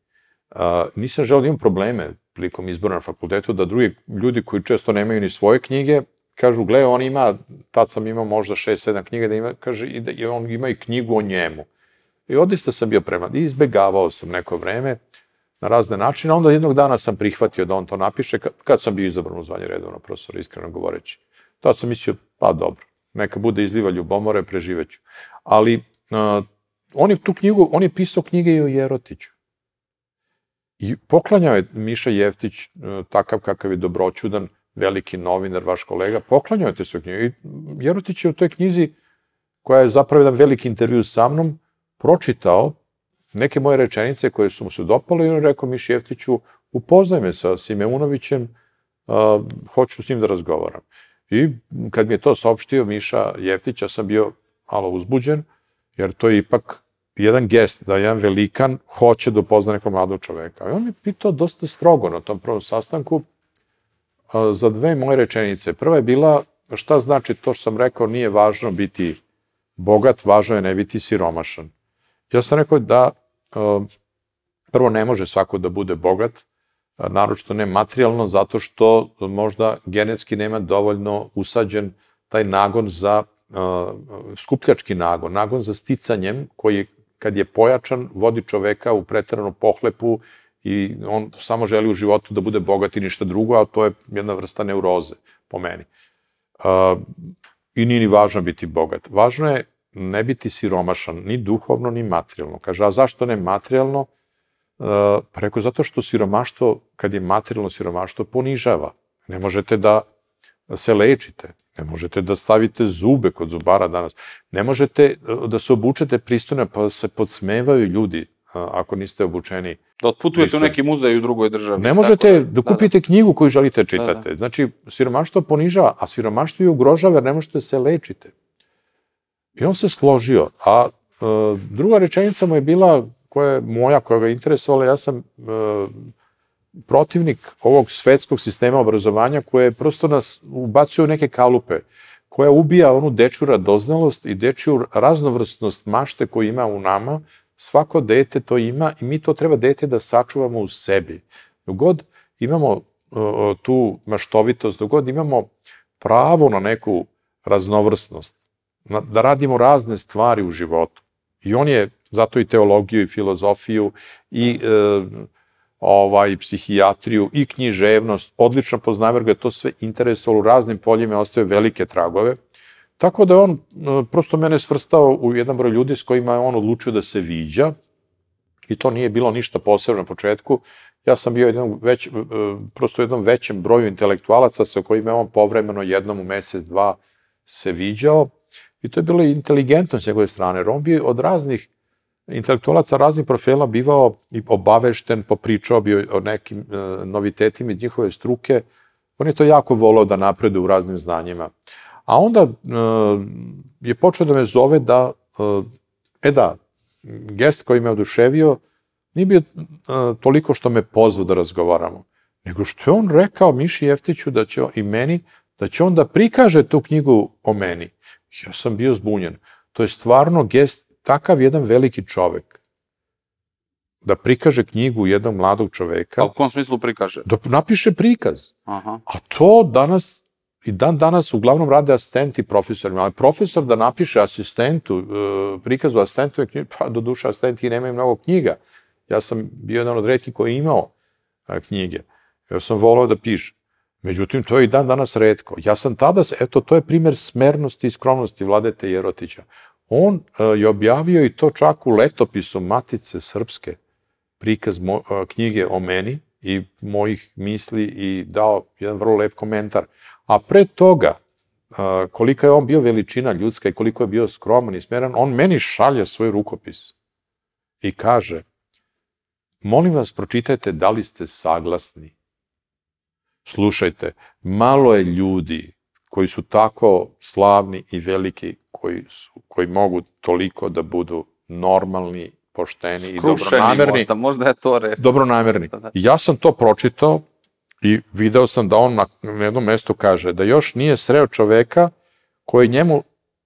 A, nisam želeo da imam probleme prilikom izbora na fakultetu, da drugi ljudi koji često nemaju ni svoje knjige, kažu, gle, on ima, tad sam imao možda 6-7 knjiga, da ima, kaže, i da on ima i knjigu o njemu. I odista sam bio prema, izbegavao sam neko vreme na razne načine, a onda jednog dana sam prihvatio da on to napiše, kad, kad sam bio izabran u zvanje redovno profesora, iskreno govoreći. Tad sam mislio, pa dobro, neka bude izliva ljubomore, preživeću. Ali uh, on je tu knjigu, on je pisao knjige i o Jerotiću. I poklanjao je Miša Jeftić, uh, takav kakav je dobroćudan, veliki novinar, vaš kolega, poklanjao je te svoje knjige. I Jerotić je u toj knjizi, koja je zapravo jedan veliki intervju sa mnom, pročitao neke moje rečenice koje su mu se dopale i on rekao Miš Jeftiću, upoznaj me sa Simeunovićem, uh, hoću s njim da razgovaram. I kad mi je to saopštio Miša Jeftić, ja sam bio malo uzbuđen, jer to je ipak jedan gest da jedan velikan hoće da upozna nekog mladog čoveka. I on mi pitao dosta strogo na tom prvom sastanku za dve moje rečenice. Prva je bila šta znači to što sam rekao nije važno biti bogat, važno je ne biti siromašan. Ja sam rekao da prvo ne može svako da bude bogat, naročito ne materijalno, zato što možda genetski nema dovoljno usađen taj nagon za skupljački nagon, nagon za sticanjem koji kad je pojačan vodi čoveka u pretranu pohlepu i on samo želi u životu da bude bogat i ništa drugo, a to je jedna vrsta neuroze po meni. I nije ni važno biti bogat. Važno je ne biti siromašan, ni duhovno, ni materijalno. Kaže, a zašto ne materijalno? Pa rekao, zato što siromaštvo, kad je materijalno siromaštvo, ponižava. Ne možete da se lečite, ne možete da stavite zube kod zubara danas, ne možete da se obučete pristojno, pa se podsmevaju ljudi ako niste obučeni. Da otputujete pristojno. u neki muzej u drugoj državi. Ne možete da, da kupite da, da. knjigu koju želite čitate. Da, da. Znači, siromaštvo ponižava, a siromaštvo i ugrožava jer ne možete da se lečite. I on se složio. A e, druga rečenica mu je bila, koja je moja, koja ga interesovala, ja sam e, protivnik ovog svetskog sistema obrazovanja koje prosto nas ubacuje u neke kalupe, koja ubija onu dečju radoznalost i dečju raznovrstnost mašte koju ima u nama, svako dete to ima i mi to treba dete da sačuvamo u sebi. Dogod imamo uh, tu maštovitost, dogod imamo pravo na neku raznovrstnost, na, da radimo razne stvari u životu. I on je zato i teologiju i filozofiju i uh, ovaj, psihijatriju i književnost, odlično poznaje, jer ga je to sve interesovalo u raznim poljima, ostaje velike tragove. Tako da je on prosto mene svrstao u jedan broj ljudi s kojima je on odlučio da se viđa i to nije bilo ništa posebno na početku. Ja sam bio jedan već, e, prosto jednom većem broju intelektualaca sa kojima je on povremeno jednom u mesec, dva se viđao i to je bilo inteligentno s njegove strane, jer on bi od raznih intelektualaca raznih profila bivao i obavešten, popričao bi o nekim e, novitetima iz njihove struke. On je to jako volao da napreduje u raznim znanjima. A onda e, je počeo da me zove da, e, e da, gest koji me oduševio nije bio e, toliko što me pozvao da razgovaramo, nego što je on rekao Miši Jeftiću da će, i meni, da će on da prikaže tu knjigu o meni. Ja sam bio zbunjen. To je stvarno gest takav jedan veliki čovek da prikaže knjigu jednog mladog čoveka. A u kom smislu prikaže? Da napiše prikaz. Aha. A to danas i dan danas uglavnom rade asistenti profesorima, ali profesor da napiše asistentu, e, prikazu asistentove knjige, pa do duše asistenti nemaju mnogo knjiga. Ja sam bio jedan od redkih koji je imao e, knjige. Ja sam volao da piše. Međutim, to je i dan danas redko. Ja sam tada, eto, to je primer smernosti i skromnosti Vladete Jerotića. On uh, je objavio i to čak u letopisu Matice Srpske, prikaz uh, knjige o meni i mojih misli i dao jedan vrlo lep komentar. A pre toga, kolika je on bio veličina ljudska i koliko je bio skroman i smeran, on meni šalje svoj rukopis i kaže, molim vas, pročitajte da li ste saglasni. Slušajte, malo je ljudi koji su tako slavni i veliki, koji, su, koji mogu toliko da budu normalni, pošteni Skrušeni, i dobronamerni. Možda, možda je to re... Dobronamerni. Da, da. Ja sam to pročitao i video sam da on na, na jednom mestu kaže da još nije sreo čoveka koji njemu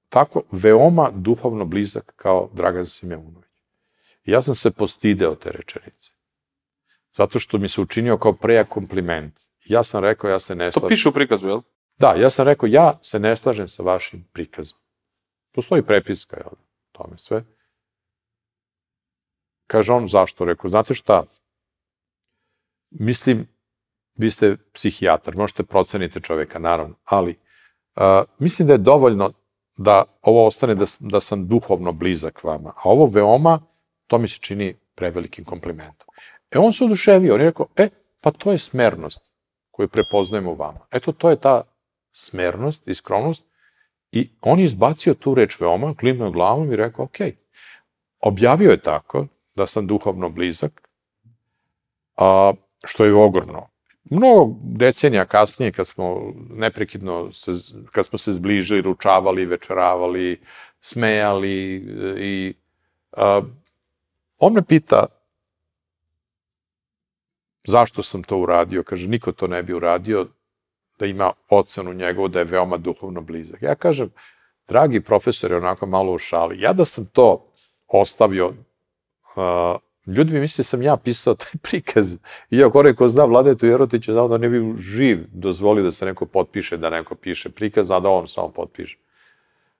tako veoma duhovno blizak kao Dragan Simeunović. Ja sam se postideo te rečenice. Zato što mi se učinio kao preja kompliment. Ja sam rekao, ja se ne slažem. To piše u prikazu, jel? Da, ja sam rekao, ja se ne slažem sa vašim prikazom. Postoji prepiska, jel? Tome sve. Kaže on, zašto? Rekao, znate šta? Mislim, vi ste psihijatar, možete proceniti čoveka, naravno, ali a, mislim da je dovoljno da ovo ostane da, da sam duhovno blizak vama, a ovo veoma, to mi se čini prevelikim komplimentom. E on se oduševio, on je rekao, e, pa to je smernost koju prepoznajemo u vama. Eto, to je ta smernost i skromnost i on je izbacio tu reč veoma, klimno glavom i rekao, ok, objavio je tako da sam duhovno blizak, a, što je ogromno. Mnogo decenija kasnije, kad smo neprekidno se, kad smo se zbližili, ručavali, večeravali, smejali i a, on me pita zašto sam to uradio, kaže, niko to ne bi uradio, da ima ocenu njegovu da je veoma duhovno blizak. Ja kažem, dragi profesor je onako malo u šali, ja da sam to ostavio, uh, ljudi bi mislili da sam ja pisao taj prikaz, iako onaj ko zna Vladetu Jerotića znao da ne bi živ dozvolio da se neko potpiše, da neko piše prikaz, a da on samo potpiše.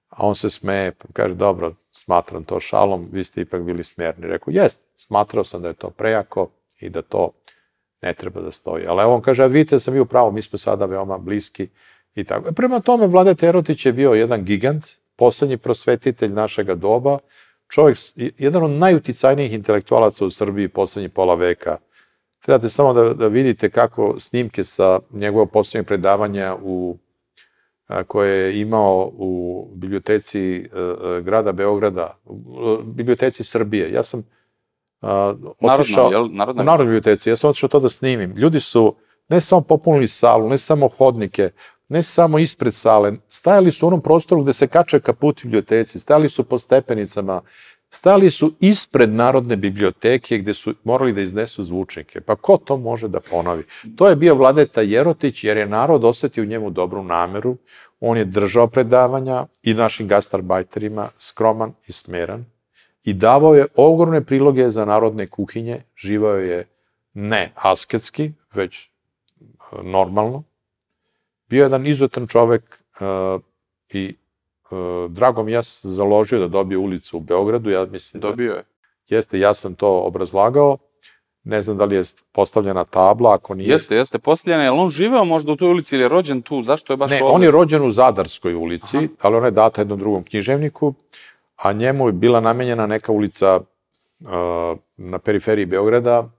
A on se smeje, kaže, dobro, smatram to šalom, vi ste ipak bili smjerni. Rekao, jest, smatrao sam da je to prejako i da to ne treba da stoji. Ali evo on kaže, a vidite da sam bio pravo, mi smo sada veoma bliski i tako. Prema tome, Vlade Terotić je bio jedan gigant, poslednji prosvetitelj našega doba, čovjek, jedan od najuticajnijih intelektualaca u Srbiji poslednjih pola veka. Trebate samo da, da vidite kako snimke sa njegovog poslednjeg predavanja u koje je imao u biblioteci a, grada Beograda, u biblioteci Srbije. Ja sam otišao, Narodno? Narodna? u Narodnoj biblioteci, ja sam otišao to da snimim. Ljudi su ne samo popunili salu, ne samo hodnike, ne samo ispred sale, stajali su u onom prostoru gde se kače kaput biblioteci, stajali su po stepenicama, stajali su ispred Narodne biblioteke gde su morali da iznesu zvučnike. Pa ko to može da ponovi? To je bio Vladeta Jerotić jer je narod osetio u njemu dobru nameru, on je držao predavanja i našim gastarbajterima skroman i smeran i davao je ogromne priloge za narodne kuhinje, živao je ne asketski, već e, normalno. Bio je jedan izuzetan čovek uh, i uh, drago mi ja sam založio da dobije ulicu u Beogradu, ja mislim da Dobio je. Jeste, ja sam to obrazlagao, ne znam da li je postavljena tabla, ako nije... Jeste, jeste postavljena, je on živeo možda u toj ulici ili je rođen tu, zašto je baš ne, ovde? Ne, on je rođen u Zadarskoj ulici, Aha. ali ona je data jednom drugom književniku a njemu je bila namenjena neka ulica uh, na periferiji Beograda,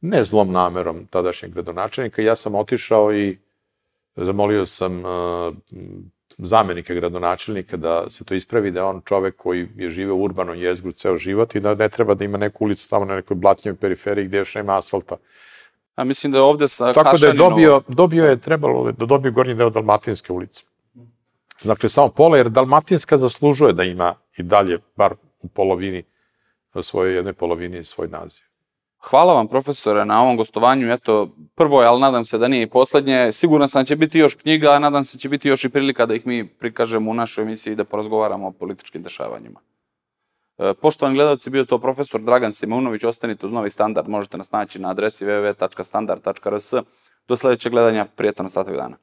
ne zlom namerom tadašnjeg gradonačelnika. Ja sam otišao i zamolio sam uh, zamenika gradonačelnika da se to ispravi, da je on čovek koji je živeo u urbanom jezgru ceo život i da ne treba da ima neku ulicu tamo na nekoj blatnjoj periferiji gde još nema asfalta. A mislim da je ovde sa Tako da je dobio, dobio je, trebalo da dobio gornji deo Dalmatinske ulice. Dakle, samo pola, jer Dalmatinska zaslužuje da ima i dalje, bar u polovini, svojoj jednoj polovini svoj naziv. Hvala vam, profesore, na ovom gostovanju. Eto, prvo je, ali nadam se da nije i poslednje. Siguran sam da će biti još knjiga, a nadam se da će biti još i prilika da ih mi prikažemo u našoj emisiji da porazgovaramo o političkim dešavanjima. E, poštovani gledalci, bio to profesor Dragan Simeunović. Ostanite uz novi standard. Možete nas naći na adresi www.standard.rs. Do sledećeg gledanja. Prijetan ostatak dana.